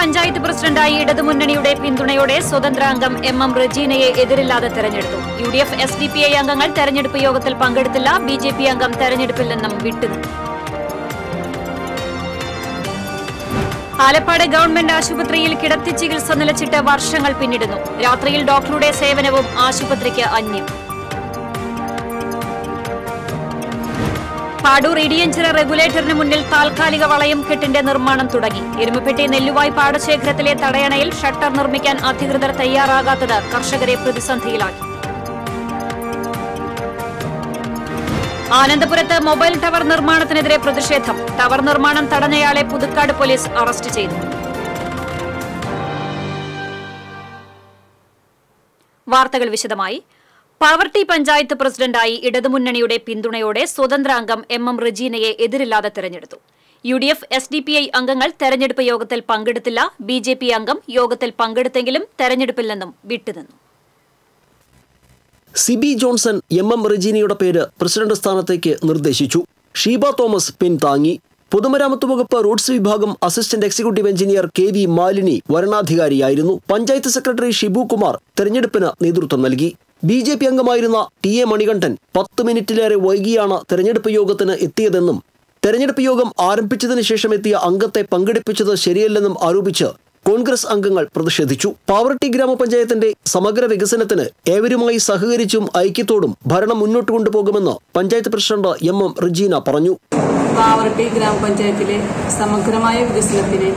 പഞ്ചായത്ത് പ്രസിഡന്റായി ഇടതുമുന്നണിയുടെ പിന്തുണയോടെ സ്വതന്ത്ര അംഗം എം എം റജീനയെ എതിരില്ലാതെ തെരഞ്ഞെടുത്തു. U D F S D P I അംഗങ്ങൾ തെരഞ്ഞെടുപ്പ് യോഗത്തിൽ പങ്കെടുത്തില്ല. ബി ജെ പി അംഗം തെരഞ്ഞെടുപ്പിൽ നിന്നും വിട്ടുനിന്നു. ആലപ്പാട് ഗവൺമെന്റ് ആശുപത്രിയിൽ കിടത്തി ചികിത്സ നിലച്ചിട്ട് വർഷങ്ങൾ പിന്നിടുന്നു. രാത്രിയിൽ ഡോക്ടറുടെ സേവനവും ആശുപത്രിക്ക് അന്യം പാടൂർ ഇടിയഞ്ചിറ റെഗുലേറ്ററിന് മുന്നിൽ താൽക്കാലിക വളയം കെട്ടിന്റെ നിർമ്മാണം തുടങ്ങി. എരുമപ്പെട്ടി നെല്ലുവായ് പാടശേഖരത്തിലെ തടയണയിൽ ഷട്ടർ നിർമ്മിക്കാൻ അധികൃതർ തയ്യാറാകാത്തത് കർഷകരെ പ്രതിസന്ധിയിലാക്കി. ആനന്ദപുരത്ത് മൊബൈൽ ടവർ നിർമ്മാണത്തിനെതിരെ പ്രതിഷേധം. ടവർ നിർമ്മാണം തടഞ്ഞയാളെ പുതുക്കാട് പോലീസ് അറസ്റ്റ് ചെയ്തു. വാർത്തകൾ വിശദമായി. പാവർട്ടി പഞ്ചായത്ത് പ്രസിഡന്റായി ഇടതുമുന്നണിയുടെ പിന്തുണയോടെ സ്വതന്ത്ര അംഗം എം എം റജീനയെ എതിരില്ലാതെ തെരഞ്ഞെടുത്തു. U D F S D P I അംഗങ്ങൾ തെരഞ്ഞെടുപ്പ് യോഗത്തിൽ പങ്കെടുത്തില്ല. ബി ജെ പി അംഗം യോഗത്തിൽ പങ്കെടുത്തെങ്കിലും തെരഞ്ഞെടുപ്പിൽ നിന്നും വിട്ടുനിന്നു. സിബി ജോൺസൺ എം എം റെജീനയുടെ പേര് പ്രസിഡന്റ് സ്ഥാനത്തേക്ക് നിർദ്ദേശിച്ചു. ഷീബ തോമസ് പിൻതാങ്ങി. പൊതുമരാമത്ത് വകുപ്പ് റോഡ്സ് വിഭാഗം assistant executive engineer K V Malini വരണാധികാരിയായിരുന്നു. Panchayat secretary Shibu Kumar തെരഞ്ഞെടുപ്പിന് നേതൃത്വം നൽകി. ബി ജെ പി അംഗമായിരുന്ന ടി എ മണികണ്ഠൻ പത്ത് മിനിറ്റിലേറെ വൈകിയാണ് തെരഞ്ഞെടുപ്പ് യോഗത്തിന് എത്തിയതെന്നും തെരഞ്ഞെടുപ്പ് യോഗം ആരംഭിച്ചതിന് ശേഷം എത്തിയ അംഗത്തെ പങ്കെടുപ്പിച്ചത് ശരിയല്ലെന്നും ആരോപിച്ച് കോൺഗ്രസ് അംഗങ്ങൾ പ്രതിഷേധിച്ചു. പാവർട്ടി ഗ്രാമപഞ്ചായത്തിന്റെ സമഗ്ര വികസനത്തിന് ഏവരുമായി സഹകരിച്ചും ഐക്യത്തോടും ഭരണം മുന്നോട്ട് കൊണ്ടുപോകുമെന്ന് panchayat president M M Rijeena Pavaratty. Pavaratty ഗ്രാമപഞ്ചായത്തിലെ സമഗ്രമായ വികസനത്തിന്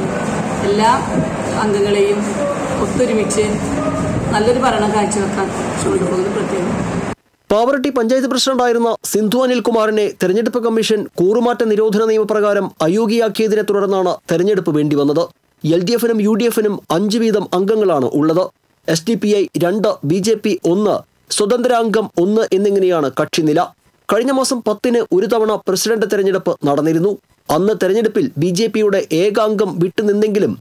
എല്ലാ അംഗങ്ങളെയും ഒത്തൊരുമിച്ച് നല്ലൊരു ഭരണം കാഴ്ചവെക്കാൻ കൊണ്ടുപോകുന്നത് പ്രത്യേകം പാവറട്ടി പഞ്ചായത്ത് പ്രസിഡന്റായിരുന്ന സിന്ധു അനിൽകുമാറിനെ തെരഞ്ഞെടുപ്പ് കമ്മീഷൻ കൂറുമാറ്റ നിരോധന നിയമപ്രകാരം അയോഗ്യയാക്കിയതിനെ തുടർന്നാണ് തെരഞ്ഞെടുപ്പ് വേണ്ടിവന്നത്. എൽ ഡി എഫിനും യു ഡി എഫിനും അഞ്ച് വീതം അംഗങ്ങളാണ് ഉള്ളത്. എസ് ഡി പി ഐ രണ്ട് ബി ജെ പി ഒന്ന് സ്വതന്ത്ര അംഗം ഒന്ന് എന്നിങ്ങനെയാണ് കക്ഷിനില കഴിഞ്ഞ മാസം പത്തിന് ഒരു തവണ പ്രസിഡന്റ് തെരഞ്ഞെടുപ്പ് നടന്നിരുന്നു. അന്ന് തെരഞ്ഞെടുപ്പിൽ ബി ജെ പിയുടെ ഏകാംഗം വിട്ടുനിന്നെങ്കിലും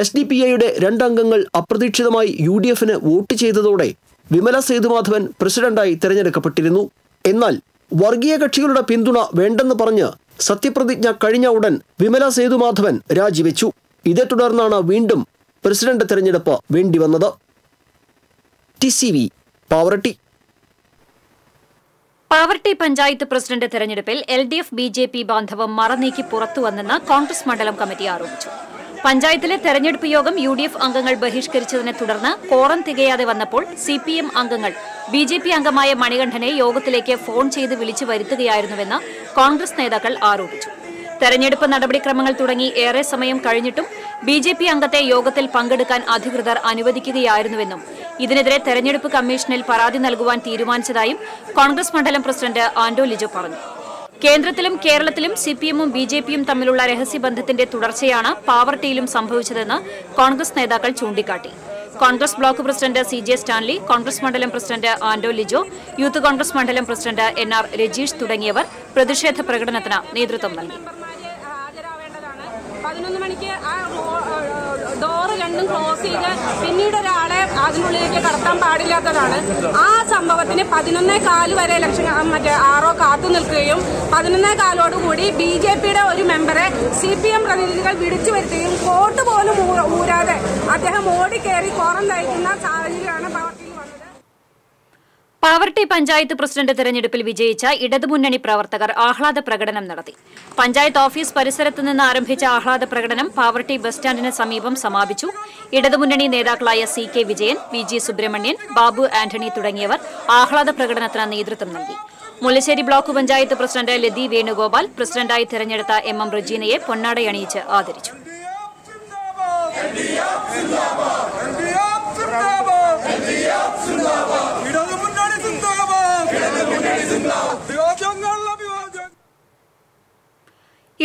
എസ് ഡി പി ഐയുടെ രണ്ടംഗങ്ങൾ അപ്രതീക്ഷിതമായി യു ഡി എഫിന് വോട്ട് ചെയ്തതോടെ വിമല സേതുമാധവൻ പ്രസിഡന്റായി തിരഞ്ഞെടുക്കപ്പെട്ടിരുന്നു. എന്നാൽ വർഗീയ കക്ഷികളുടെ പിന്തുണ വേണ്ടെന്ന് പറഞ്ഞ് സത്യപ്രതിജ്ഞ കഴിഞ്ഞ ഉടൻ വിമല സേതുമാധവൻ രാജിവെച്ചു. ഇതേ തുടർന്നാണ് വീണ്ടും പ്രസിഡന്റ് തെരഞ്ഞെടുപ്പ് വേണ്ടിവന്നത്. പാവർട്ടി പഞ്ചായത്ത് പ്രസിഡന്റ് തെരഞ്ഞെടുപ്പിൽ L D F B J P ബാന്ധവം മറനീക്കി പുറത്തുവന്നെന്ന് കോൺഗ്രസ് മണ്ഡലം കമ്മിറ്റി ആരോപിച്ചു. പഞ്ചായത്തിലെ തെരഞ്ഞെടുപ്പ് യോഗം യു ഡി എഫ് അംഗങ്ങൾ ബഹിഷ്കരിച്ചതിനെ തുടർന്ന് കോറം തികയാതെ വന്നപ്പോൾ സി പി എം അംഗങ്ങൾ ബി ജെ പി അംഗമായ മണികണ്ഠനെ യോഗത്തിലേക്ക് ഫോൺ ചെയ്ത് വിളിച്ചു വരുത്തുകയായിരുന്നുവെന്ന് കോൺഗ്രസ് നേതാക്കൾ ആരോപിച്ചു. തെരഞ്ഞെടുപ്പ് നടപടിക്രമങ്ങൾ തുടങ്ങി ഏറെ സമയം കഴിഞ്ഞിട്ടും ബി ജെ പി അംഗത്തെ യോഗത്തിൽ പങ്കെടുക്കാൻ അധികൃതർ അനുവദിക്കുകയായിരുന്നുവെന്നും ഇതിനെതിരെ തെരഞ്ഞെടുപ്പ് കമ്മീഷനിൽ പരാതി നൽകുവാൻ തീരുമാനിച്ചതായും കോൺഗ്രസ് മണ്ഡലം പ്രസിഡന്റ് ആന്റോ ലിജോ പറഞ്ഞു. കേന്ദ്രത്തിലും കേരളത്തിലും സിപിഎമ്മും ബി ജെ പിയും തമ്മിലുള്ള രഹസ്യബന്ധത്തിന്റെ തുടർച്ചയാണ് പാവർട്ടിയിലും സംഭവിച്ചതെന്ന് കോൺഗ്രസ് നേതാക്കൾ ചൂണ്ടിക്കാട്ടി. Congress block president C J Stanley Congress മണ്ഡലം പ്രസിഡന്റ് ആന്റോ ലിജോ യൂത്ത് കോൺഗ്രസ് മണ്ഡലം പ്രസിഡന്റ് എൻ ആർ രജീഷ് തുടങ്ങിയവർ പ്രതിഷേധ പ്രകടനത്തിന് നേതൃത്വം നൽകി. പതിനൊന്ന് മണിക്ക് ആ ഡോറ് രണ്ടും ക്ലോസ് ചെയ്ത് പിന്നീട് ഒരാളെ അതിനുള്ളിലേക്ക് കടത്താൻ പാടില്ലാത്തതാണ്. ആ സംഭവത്തിന് പതിനൊന്നേ കാൽ വരെ ഇലക്ഷൻ ആ, മറ്റേ ആറോ കാത്തു നിൽക്കുകയും പതിനൊന്നേ കാലോടുകൂടി ബി ജെ പിയുടെ ഒരു മെമ്പറെ സി പി എം പ്രതിനിധികൾ വിളിച്ചു വരുത്തുകയും കോട്ട് പോലും ഊരാതെ അദ്ദേഹം ഓടിക്കേറി കോറം തയ്ക്കുന്ന സാഹചര്യമാണ് പാവർട്ടി പഞ്ചായത്ത് പ്രസിഡന്റ് തെരഞ്ഞെടുപ്പിൽ വിജയിച്ച ഇടതുമുന്നണി പ്രവർത്തകർ ആഹ്ലാദ പ്രകടനം നടത്തി പഞ്ചായത്ത് ഓഫീസ് പരിസരത്ത് നിന്ന് ആരംഭിച്ച ആഹ്ലാദ പ്രകടനം പാവർട്ടി ബസ് സ്റ്റാൻഡിന് സമീപം സമാപിച്ചു ഇടതുമുന്നണി നേതാക്കളായ C K Vijayan V G Subramanian Babu Antony തുടങ്ങിയവർ ആഹ്ലാദ പ്രകടനത്തിന് നേതൃത്വം നൽകി മുല്ലശ്ശേരി ബ്ലോക്ക് പഞ്ചായത്ത് പ്രസിഡന്റ് ലതി വേണുഗോപാൽ പ്രസിഡന്റായി തെരഞ്ഞെടുത്ത എം എം റജീനയെ പൊന്നാടയണിയിച്ച് ആദരിച്ചു Hello!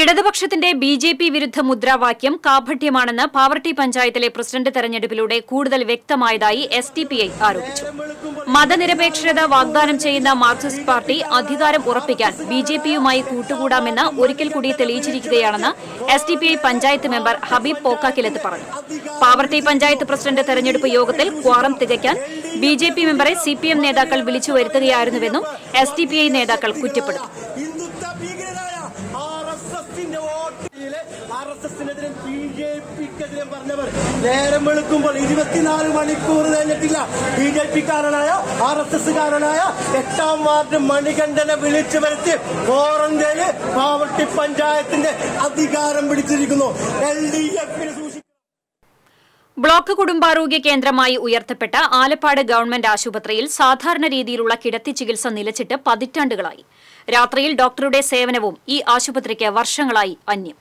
ഇടതുപക്ഷത്തിന്റെ ബി ജെ പി വിരുദ്ധ മുദ്രാവാക്യം കാപഠ്യമാണെന്ന് പാവർട്ടി പഞ്ചായത്തിലെ പ്രസിഡന്റ് തെരഞ്ഞെടുപ്പിലൂടെ കൂടുതൽ വ്യക്തമായതായി എസ് ടി പി ഐ ആരോപിച്ചു. മതനിരപേക്ഷത വാഗ്ദാനം ചെയ്യുന്ന മാർക്സിസ്റ്റ് പാർട്ടി അധികാരം ഉറപ്പിക്കാൻ ബി ജെ പിയുമായി കൂട്ടുകൂടാമെന്ന് ഒരിക്കൽ കൂടി തെളിയിച്ചിരിക്കുകയാണെന്ന് S T P I panchayat member Habeeb Pokkakkillath പറഞ്ഞു. പാവർട്ടി പഞ്ചായത്ത് പ്രസിഡന്റ് തെരഞ്ഞെടുപ്പ് യോഗത്തിൽ ക്വാറം തികയ്ക്കാൻ ബി ജെ പി മെമ്പറെ സി പി എം നേതാക്കൾ വിളിച്ചു വരുത്തുകയായിരുന്നുവെന്നും എസ് ടി പി ഐ നേതാക്കൾ കുറ്റപ്പെടുത്തി. ആർ എസ് എസിനെതിരെ ബി ജെ പിക്കെതിരെ പറഞ്ഞവർ നേരം വെളുക്കുമ്പോൾ ഇരുപത്തിനാല് മണിക്കൂർ കഴിഞ്ഞിട്ടില്ല. ബി ജെ പിക്കാരനായ ആർ എസ് എസ്സുകാരനായ എട്ടാം വാർഡ് മണികണ്ഠനെ വിളിച്ചു വരുത്തി കോറന്തയിൽ പാവട്ടി പഞ്ചായത്തിന്റെ അധികാരം പിടിച്ചിരിക്കുന്നു. എൽ ഡി എഫിന് ബ്ലോക്ക് കുടുംബാരോഗ്യ കേന്ദ്രമായി ഉയർത്തപ്പെട്ട ആലപ്പാട് ഗവൺമെന്റ് ആശുപത്രിയിൽ സാധാരണ രീതിയിലുള്ള കിടത്തി ചികിത്സ നിലച്ചിട്ട് പതിറ്റാണ്ടുകളായി. രാത്രിയിൽ ഡോക്ടറുടെ സേവനവും ഈ ആശുപത്രിക്ക് വർഷങ്ങളായി അന്യം.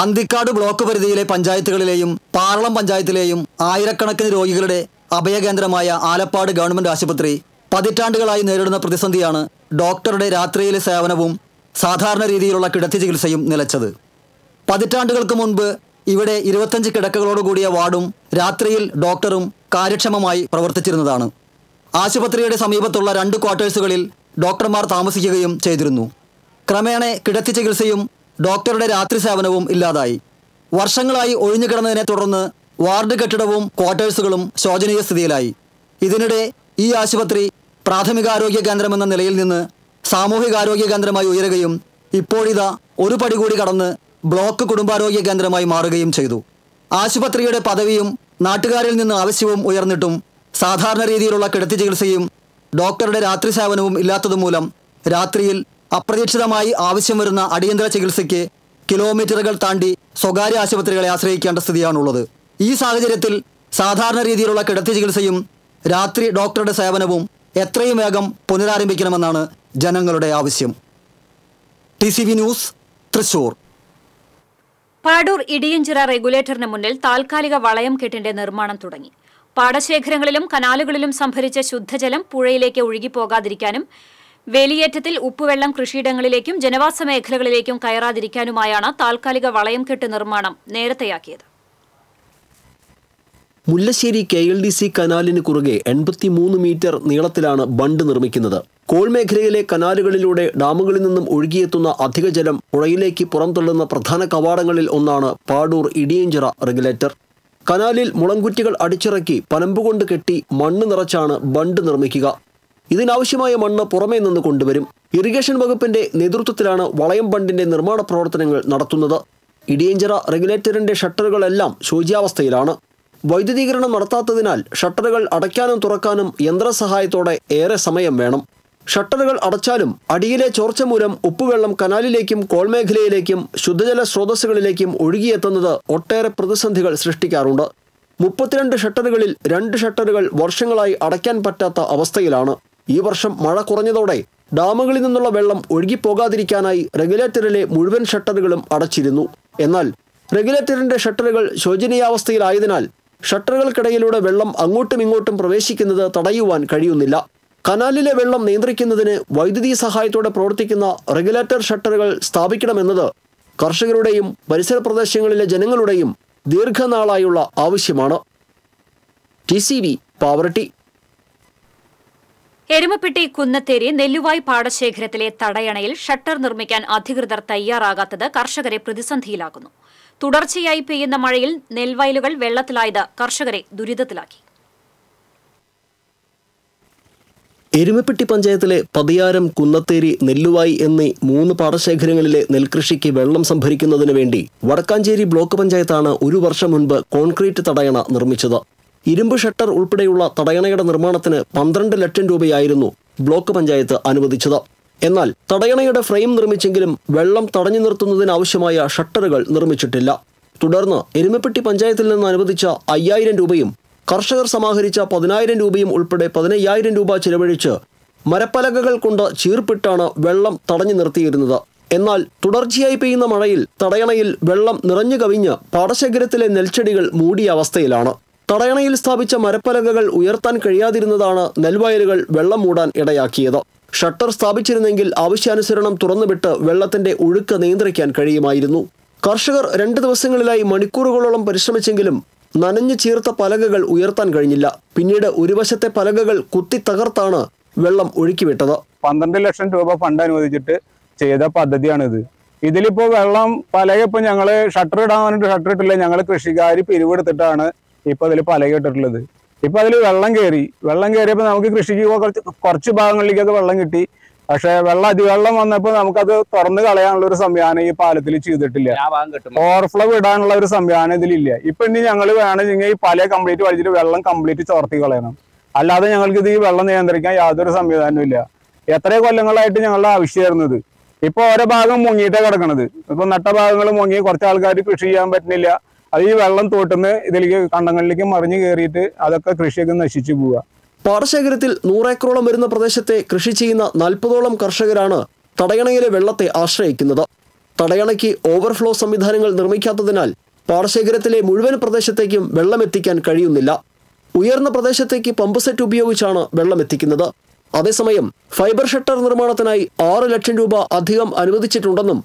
അന്തിക്കാട് ബ്ലോക്ക് പരിധിയിലെ പഞ്ചായത്തുകളിലെയും പാറളം പഞ്ചായത്തിലെയും ആയിരക്കണക്കിന് രോഗികളുടെ അഭയകേന്ദ്രമായ ആലപ്പാട് ഗവൺമെന്റ് ആശുപത്രി പതിറ്റാണ്ടുകളായി നേരിടുന്ന പ്രതിസന്ധിയാണ് ഡോക്ടറുടെ രാത്രിയിലെ സേവനവും സാധാരണ രീതിയിലുള്ള കിടത്തി ചികിത്സയും നിലച്ചത്. പതിറ്റാണ്ടുകൾക്ക് മുൻപ് ഇവിടെ ഇരുപത്തഞ്ച് കിടക്കകളോട് കൂടിയ വാർഡും രാത്രിയിൽ ഡോക്ടറും കാര്യക്ഷമമായി പ്രവർത്തിച്ചിരുന്നതാണ്. ആശുപത്രിയുടെ സമീപത്തുള്ള രണ്ട് ക്വാർട്ടേഴ്സുകളിൽ ഡോക്ടർമാർ താമസിക്കുകയും ചെയ്തിരുന്നു. ക്രമേണ കിടത്തി ചികിത്സയും ഡോക്ടറുടെ രാത്രി സേവനവും ഇല്ലാതായി. വർഷങ്ങളായി ഒഴിഞ്ഞുകിടന്നതിനെ തുടർന്ന് വാർഡ് കെട്ടിടവും ക്വാർട്ടേഴ്സുകളും ശോചനീയ സ്ഥിതിയിലായി. ഇതിനിടെ ഈ ആശുപത്രി പ്രാഥമികാരോഗ്യ കേന്ദ്രമെന്ന നിലയിൽ നിന്ന് സാമൂഹികാരോഗ്യ കേന്ദ്രമായി ഉയരുകയും ഇപ്പോഴിതാ ഒരു പടി കൂടി കടന്ന് ബ്ലോക്ക് കുടുംബാരോഗ്യ കേന്ദ്രമായി മാറുകയും ചെയ്തു. ആശുപത്രിയുടെ പദവിയും നാട്ടുകാരിൽ നിന്ന് ആവശ്യവും ഉയർന്നിട്ടും സാധാരണ രീതിയിലുള്ള കിടത്തി ചികിത്സയും ഡോക്ടറുടെ രാത്രി സേവനവും ഇല്ലാത്തതുമൂലം രാത്രിയിൽ അപ്രതീക്ഷിതമായി ആവശ്യം വരുന്ന അടിയന്തര ചികിത്സയ്ക്ക് കിലോമീറ്ററുകൾ താണ്ടി സ്വകാര്യ ആശുപത്രികളെ ആശ്രയിക്കേണ്ട സ്ഥിതിയാണുള്ളത്. ഈ സാഹചര്യത്തിൽ സാധാരണ രീതിയിലുള്ള കിടത്തി ചികിത്സയും രാത്രി ഡോക്ടറുടെ സേവനവും എത്രയും വേഗം പുനരാരംഭിക്കണമെന്നാണ് ജനങ്ങളുടെ ആവശ്യം. T C V news Thrissur. Padoor Idiyanchira റെഗുലേറ്ററിന് മുന്നിൽ താൽക്കാലിക വളയം കെട്ടിന്റെ നിർമ്മാണം തുടങ്ങി. പാടശേഖരങ്ങളിലും കനാലുകളിലും സംഭരിച്ച ശുദ്ധജലം പുഴയിലേക്ക് ഒഴുകിപ്പോകാതിരിക്കാനും വേലിയേറ്റത്തിൽ ഉപ്പുവെള്ളം കൃഷിയിടങ്ങളിലേക്കും ജനവാസ മേഖലകളിലേക്കും കയറാതിരിക്കാനുമായാണ് താൽക്കാലിക വളയം കെട്ട് നിർമ്മാണം നേരത്തെയാക്കിയത്. Mullassery K L D C കനാലിന് കുറുകെ എൺപത്തിമൂന്ന് മീറ്റർ നീളത്തിലാണ് ബണ്ട് നിർമ്മിക്കുന്നത്. കോൾ മേഖലയിലെ കനാലുകളിലൂടെ ഡാമുകളിൽ നിന്നും ഒഴുകിയെത്തുന്ന അധിക ജലം പുഴയിലേക്ക് പുറംതള്ളുന്ന പ്രധാന കവാടങ്ങളിൽ ഒന്നാണ് പാടൂർ ഇടിയഞ്ചിറ റെഗുലേറ്റർ. കനാലിൽ മുളങ്കുറ്റികൾ അടിച്ചിറക്കി പനമ്പുകൊണ്ട് കെട്ടി മണ്ണ് നിറച്ചാണ് ബണ്ട് നിർമ്മിക്കുക. ഇതിനാവശ്യമായ മണ്ണ് പുറമേ നിന്ന് കൊണ്ടുവരും. ഇറിഗേഷൻ വകുപ്പിന്റെ നേതൃത്വത്തിലാണ് വളയം ബണ്ടിന്റെ നിർമ്മാണ പ്രവർത്തനങ്ങൾ നടത്തുന്നത്. ഇടിയഞ്ചിറ റെഗുലേറ്ററിന്റെ ഷട്ടറുകളെല്ലാം ശോച്യാവസ്ഥയിലാണ്. വൈദ്യുതീകരണം നടത്താത്തതിനാൽ ഷട്ടറുകൾ അടയ്ക്കാനും തുറക്കാനും യന്ത്രസഹായത്തോടെ ഏറെ സമയം വേണം. ഷട്ടറുകൾ അടച്ചാലും അടിയിലെ ചോർച്ച മൂലം ഉപ്പുവെള്ളം കനാലിലേക്കും കോൾമേഖലയിലേക്കും ശുദ്ധജല സ്രോതസ്സുകളിലേക്കും ഒഴുകിയെത്തുന്നത് ഒട്ടേറെ പ്രതിസന്ധികൾ സൃഷ്ടിക്കാറുണ്ട്. മുപ്പത്തിരണ്ട് ഷട്ടറുകളിൽ രണ്ട് ഷട്ടറുകൾ വർഷങ്ങളായി അടയ്ക്കാൻ പറ്റാത്ത അവസ്ഥയിലാണ്. ഈ വർഷം മഴ കുറഞ്ഞതോടെ ഡാമുകളിൽ നിന്നുള്ള വെള്ളം ഒഴുകിപ്പോകാതിരിക്കാനായി റെഗുലേറ്ററിലെ മുഴുവൻ ഷട്ടറുകളും അടച്ചിരുന്നു. എന്നാൽ റെഗുലേറ്ററിന്റെ ഷട്ടറുകൾ ശോചനീയാവസ്ഥയിലായതിനാൽ ഷട്ടറുകൾക്കിടയിലൂടെ വെള്ളം അങ്ങോട്ടും ഇങ്ങോട്ടും പ്രവേശിക്കുന്നത് തടയുവാൻ കഴിയുന്നില്ല. കനാലിലെ വെള്ളം നിയന്ത്രിക്കുന്നതിന് വൈദ്യുതി സഹായത്തോടെ പ്രവർത്തിക്കുന്ന റെഗുലേറ്റർ ഷട്ടറുകൾ സ്ഥാപിക്കണമെന്നത് കർഷകരുടെയും പരിസര പ്രദേശങ്ങളിലെ ജനങ്ങളുടെയും ദീർഘനാളായുള്ള ആവശ്യമാണ്. T C V Pavaratty Erumapetty Kunnatheri Nelluvai പാടശേഖരത്തിലെ തടയണയിൽ ഷട്ടർ നിർമ്മിക്കാൻ അധികൃതർ തയ്യാറാകാത്തത് കർഷകരെ പ്രതിസന്ധിയിലാക്കുന്നു. തുടർച്ചയായി പെയ്യുന്ന മഴയിൽ നെൽവയലുകൾ വെള്ളത്തിലായത് കർഷകരെ ദുരിതത്തിലാക്കി. എരുമപ്പെട്ടി പഞ്ചായത്തിലെ പതിയാരം കുന്നത്തേരി നെല്ലുവായി എന്നീ മൂന്ന് പാടശേഖരങ്ങളിലെ നെൽകൃഷിക്ക് വെള്ളം സംഭരിക്കുന്നതിനു വേണ്ടി വടക്കാഞ്ചേരി ബ്ലോക്ക് പഞ്ചായത്താണ് ഒരു വർഷം മുൻപ് കോൺക്രീറ്റ് തടയണ നിർമ്മിച്ചത്. ഇരുമ്പ് ഷട്ടർ ഉൾപ്പെടെയുള്ള തടയണയുടെ നിർമ്മാണത്തിന് പന്ത്രണ്ട് ലക്ഷം രൂപയായിരുന്നു ബ്ലോക്ക് പഞ്ചായത്ത് അനുവദിച്ചത്. എന്നാൽ തടയണയുടെ ഫ്രെയിം നിർമ്മിച്ചെങ്കിലും വെള്ളം തടഞ്ഞു നിർത്തുന്നതിനാവശ്യമായ ഷട്ടറുകൾ നിർമ്മിച്ചിട്ടില്ല. തുടർന്ന് എരുമപ്പെട്ടി പഞ്ചായത്തിൽ നിന്ന് അനുവദിച്ച അയ്യായിരം രൂപയും കർഷകർ സമാഹരിച്ച പതിനായിരം രൂപയും ഉൾപ്പെടെ പതിനയ്യായിരം രൂപ ചിലവഴിച്ച് മരപ്പലകകൾ കൊണ്ട് ചീർപ്പിട്ടാണ് വെള്ളം തടഞ്ഞു നിർത്തിയിരുന്നത്. എന്നാൽ തുടർച്ചയായി പെയ്യുന്ന മഴയിൽ തടയണയിൽ വെള്ളം നിറഞ്ഞു കവിഞ്ഞ് പാടശേഖരത്തിലെ നെൽച്ചെടികൾ മൂടിയ അവസ്ഥയിലാണ്. തടയണയിൽ സ്ഥാപിച്ച മരപ്പലകകൾ ഉയർത്താൻ കഴിയാതിരുന്നതാണ് നെൽവയലുകൾ വെള്ളം മൂടാൻ ഇടയാക്കിയത്. ഷട്ടർ സ്ഥാപിച്ചിരുന്നെങ്കിൽ ആവശ്യാനുസരണം തുറന്നുവിട്ട് വെള്ളത്തിന്റെ ഒഴുക്ക് നിയന്ത്രിക്കാൻ കഴിയുമായിരുന്നു. കർഷകർ രണ്ട് ദിവസങ്ങളിലായി മണിക്കൂറുകളോളം പരിശ്രമിച്ചെങ്കിലും നനഞ്ഞു ചീർത്ത പലകകൾ ഉയർത്താൻ കഴിഞ്ഞില്ല. പിന്നീട് ഒരു വശത്തെ പലകകൾ കുത്തി തകർത്താണ് വെള്ളം ഒഴുക്കിവിട്ടത്. പന്ത്രണ്ട് ലക്ഷം രൂപ ഫണ്ട് അനുവദിച്ചിട്ട് ചെയ്ത പദ്ധതിയാണിത്. ഇതിലിപ്പോ വെള്ളം പലക ഞങ്ങൾ ഷട്ടർ ഇടാൻ ഷട്ടർ ഇട്ടില്ല. ഞങ്ങൾ കൃഷിക്കാർ പിരിവെടുത്തിട്ടാണ് ഇപ്പൊ അതിൽ പല കേട്ടിട്ടുള്ളത്. ഇപ്പൊ അതിൽ വെള്ളം കയറി വെള്ളം കയറിയപ്പോ നമുക്ക് കൃഷിക്ക് കുറച്ച് കുറച്ച് ഭാഗങ്ങളിലേക്കൊക്കെ വെള്ളം കിട്ടി. പക്ഷെ വെള്ളം അതിവെള്ളം വന്നപ്പോൾ നമുക്കത് തുറന്നു കളയാനുള്ള ഒരു സംവിധാനം ഈ പാലത്തിൽ ചെയ്തിട്ടില്ല. ഓവർഫ്ലോ വിടാനുള്ള ഒരു സംവിധാനം ഇതിലില്ല. ഇപ്പൊ ഇനി ഞങ്ങൾ വേണമെങ്കിൽ ഈ പല കംപ്ലീറ്റ് വലിച്ചിട്ട് വെള്ളം കംപ്ലീറ്റ് ചോർത്തി കളയണം. അല്ലാതെ ഞങ്ങൾക്ക് ഇത് ഈ വെള്ളം നിയന്ത്രിക്കാൻ യാതൊരു സംവിധാനവും ഇല്ല. എത്ര കൊല്ലങ്ങളായിട്ട് ഞങ്ങളുടെ ആവശ്യമായിരുന്നത് ഇപ്പൊ ഓരോ ഭാഗം മുങ്ങിയിട്ടേ കിടക്കണത്. ഇപ്പൊ നട്ട ഭാഗങ്ങൾ മുങ്ങി കുറച്ച് ആൾക്കാർ കൃഷി ചെയ്യാൻ പറ്റുന്നില്ല. അത് ഈ വെള്ളം തോട്ടുന്ന് ഇതിലേക്ക് കണ്ടങ്ങളിലേക്ക് മറിഞ്ഞു കയറിയിട്ട് അതൊക്കെ കൃഷിയൊക്കെ നശിച്ചു പോവുക. പാടശേഖരത്തിൽ നൂറേക്കറോളം വരുന്ന പ്രദേശത്തെ കൃഷി ചെയ്യുന്ന നാൽപ്പതോളം കർഷകരാണ് തടയണയിലെ വെള്ളത്തെ ആശ്രയിക്കുന്നത്. തടയണയ്ക്ക് ഓവർഫ്ലോ സംവിധാനങ്ങൾ നിർമ്മിക്കാത്തതിനാൽ പാടശേഖരത്തിലെ മുഴുവൻ പ്രദേശത്തേക്കും വെള്ളം എത്തിക്കാൻ കഴിയുന്നില്ല. ഉയർന്ന പ്രദേശത്തേക്ക് പമ്പ് സെറ്റ് ഉപയോഗിച്ചാണ് വെള്ളം എത്തിക്കുന്നത് അതേസമയം ഫൈബർ ഷട്ടർ നിർമ്മാണത്തിനായി ആറ് ലക്ഷം രൂപ അധികം അനുവദിച്ചിട്ടുണ്ടെന്നും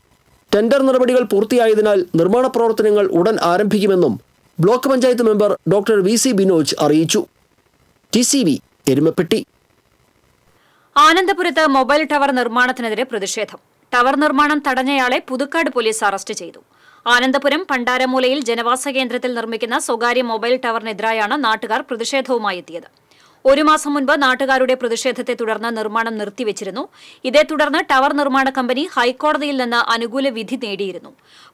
ടെൻഡർ നടപടികൾ പൂർത്തിയായതിനാൽ നിർമ്മാണ പ്രവർത്തനങ്ങൾ ഉടൻ ആരംഭിക്കുമെന്നും block panchayat member doctor V C Binoj അറിയിച്ചു. T C V Erumapetty. ആനന്ദപുരത്ത് mobile tower നിർമ്മാണത്തിനെതിരെ പ്രതിഷേധം. ടവർ നിർമ്മാണം തടഞ്ഞയാളെ പുതുക്കാട് പോലീസ് അറസ്റ്റ് ചെയ്തു. ആനന്ദപുരം പണ്ടാരമൂലയിൽ ജനവാസ കേന്ദ്രത്തിൽ നിർമ്മിക്കുന്ന സ്വകാര്യ മൊബൈൽ ടവറിനെതിരായാണ് നാട്ടുകാർ പ്രതിഷേധവുമായി എത്തിയത്. ഒരു മാസം മുൻപ് നാട്ടുകാരുടെ പ്രതിഷേധത്തെ തുടർന്ന് നിർമ്മാണം നിർത്തിവച്ചിരുന്നു. ഇതേ തുടർന്ന് ടവർ നിർമ്മാണ കമ്പനി ഹൈക്കോടതിയിൽ നിന്ന് അനുകൂല വിധി നേടിയിരുന്നു.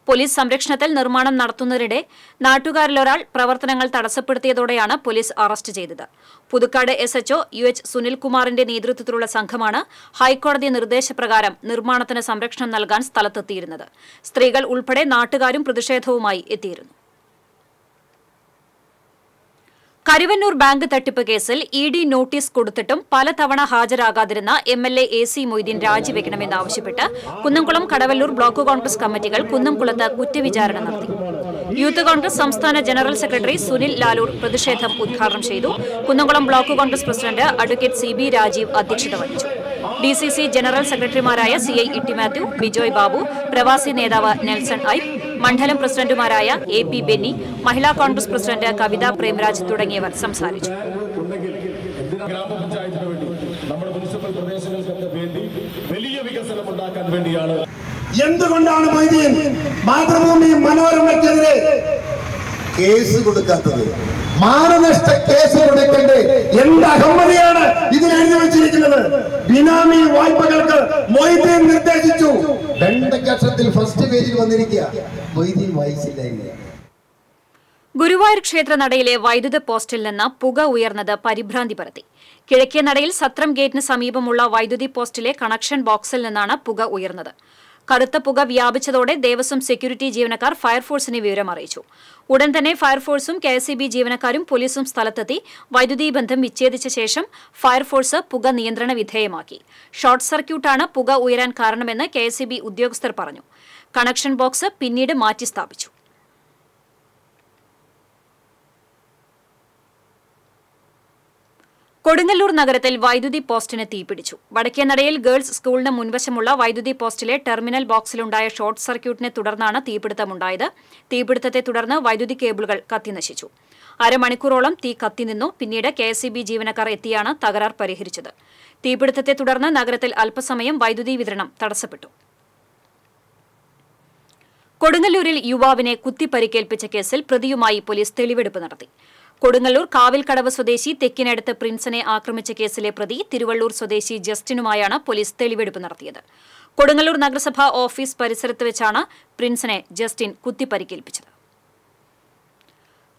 പോലീസ് സംരക്ഷണത്തിൽ നിർമ്മാണം നടത്തുന്നതിനിടെ നാട്ടുകാരിലൊരാൾ പ്രവർത്തനങ്ങൾ തടസ്സപ്പെടുത്തിയതോടെയാണ് പോലീസ് അറസ്റ്റ് ചെയ്തത്. Puthukkad S H O U H സുനിൽകുമാറിന്റെ നേതൃത്വത്തിലുള്ള സംഘമാണ് ഹൈക്കോടതി നിർദ്ദേശപ്രകാരം നിർമ്മാണത്തിന് സംരക്ഷണം നൽകാൻ സ്ഥലത്തെത്തിയിരുന്നത്. സ്ത്രീകൾ ഉൾപ്പെടെ നാട്ടുകാരും പ്രതിഷേധവുമായി എത്തിയിരുന്നു. കരുവന്നൂർ ബാങ്ക് തട്ടിപ്പ് കേസിൽ ഇ ഡി നോട്ടീസ് കൊടുത്തിട്ടും പലതവണ ഹാജരാകാതിരുന്ന M L A A C Moideen രാജിവെക്കണമെന്നാവശ്യപ്പെട്ട് Kunnamkulam Kadavallur block Congress കമ്മിറ്റികൾ കുന്നംകുളത്ത് കുറ്റവിചാരണ നടത്തി. യൂത്ത് കോൺഗ്രസ് സംസ്ഥാന ജനറൽ സെക്രട്ടറി സുനിൽ ലാലൂർ പ്രതിഷേധം ഉദ്ഘാടനം ചെയ്തു. Kunnamkulam block Congress president advocate C B Rajeev അധ്യക്ഷത വഹിച്ചു. ഡി സി സി ജനറൽ സെക്രട്ടറിമാരായ സി ഐ ഇട്ടി മാത്യു ബിജോയ് ബാബു പ്രവാസി നേതാവ് നെൽസൺ ഐ മണ്ഡലം പ്രസിഡന്റുമാരായ A P Benny Mahila Congress president Kavitha Premraj തുടങ്ങിയവർ സംസാരിച്ചു. ഗ്രാമപഞ്ചായത്തിന് വേണ്ടി നമ്മുടെ മുനിസിപ്പൽ പ്രദേശങ്ങൾക്കൊക്കെ വേണ്ടി വലിയ വികസനം ഉണ്ടാക്കാൻ വേണ്ടിയാണ്. എന്തുകൊണ്ടാണ് മൊയ്തീൻ മാതൃഭൂമി മനോരമയ്ക്കെതിരെ കേസ് കൊടുക്കാത്തത്? മാനനഷ്ട കേസ് കൊടുക്കേണ്ടത് എന്ത് വെച്ചിരിക്കുന്നത് ബിനാമി വായ്പകൾക്ക് മൊയ്തീൻ നിർദ്ദേശിച്ചു. രണ്ട് കക്ഷത്തിൽ ഫസ്റ്റ് പേജിൽ വന്നിരിക്കുക. മൊയ്തീൻ വായിച്ചില്ല ഗുരുവായൂർ ക്ഷേത്ര നടയിലെ വൈദ്യുത പോസ്റ്റിൽ നിന്ന് പുക ഉയർന്നത് പരിഭ്രാന്തി പരത്തി. കിഴക്കേ നടയിൽ സത്രം ഗേറ്റിന് സമീപമുള്ള വൈദ്യുതി പോസ്റ്റിലെ കണക്ഷൻ ബോക്സിൽ നിന്നാണ് പുക ഉയർന്നത്. കറുത്ത പുക വ്യാപിച്ചതോടെ ദേവസ്വം സെക്യൂരിറ്റി ജീവനക്കാർ ഫയർഫോഴ്സിനെ വിവരം അറിയിച്ചു. ഉടൻ തന്നെ ഫയർഫോഴ്സും കെ എസ് ജീവനക്കാരും പോലീസും സ്ഥലത്തെത്തി വൈദ്യുതി ബന്ധം വിച്ഛേദിച്ച ശേഷം ഫയർഫോഴ്സ് പുക നിയന്ത്രണ വിധേയമാക്കി. ഷോർട്ട് സർക്യൂട്ടാണ് പുക ഉയരാൻ കാരണമെന്ന് കെ ഉദ്യോഗസ്ഥർ പറഞ്ഞു. കണക്ഷൻ ബോക്സ് പിന്നീട് മാറ്റി സ്ഥാപിച്ചു കൊടുങ്ങല്ലൂർ നഗരത്തിൽ വൈദ്യുതി പോസ്റ്റിന് തീപിടിച്ചു. വടക്കേനടയിൽ ഗേൾസ് സ്കൂളിന് മുൻവശമുള്ള വൈദ്യുതി പോസ്റ്റിലെ ടെർമിനൽ ബോക്സിലുണ്ടായ ഷോർട്ട് സർക്യൂട്ടിനെ തുടർന്നാണ് തീപിടുത്തമുണ്ടായത്. തീപിടുത്തത്തെ തുടർന്ന് വൈദ്യുതി കേബിളുകൾ കത്തിനശിച്ചു. അരമണിക്കൂറോളം തീ കത്തിനിന്നു. പിന്നീട് കെ ജീവനക്കാർ എത്തിയാണ് തകരാർ പരിഹരിച്ചത്. തീപിടുത്തത്തെ തുടർന്ന് നഗരത്തിൽ അല്പസമയം വൈദ്യുതി വിതരണം തടസ്സപ്പെട്ടു. കൊടുങ്ങല്ലൂരിൽ യുവാവിനെ കുത്തിപ്പരിക്കേൽപ്പിച്ച കേസിൽ പ്രതിയുമായി പോലീസ് തെളിവെടുപ്പ് നടത്തി. കൊടുങ്ങല്ലൂർ കാവിൽക്കടവ് സ്വദേശി തെക്കിനടുത്ത് പ്രിൻസിനെ ആക്രമിച്ച കേസിലെ പ്രതി തിരുവള്ളൂർ സ്വദേശി ജസ്റ്റിനുമായാണ് പോലീസ് തെളിവെടുപ്പ് നടത്തിയത്. കൊടുങ്ങല്ലൂർ നഗരസഭാ ഓഫീസ് പരിസരത്ത് വെച്ചാണ് പ്രിൻസിനെ ജസ്റ്റിൻ കുത്തിപ്പരിക്കേൽപ്പിച്ചത്.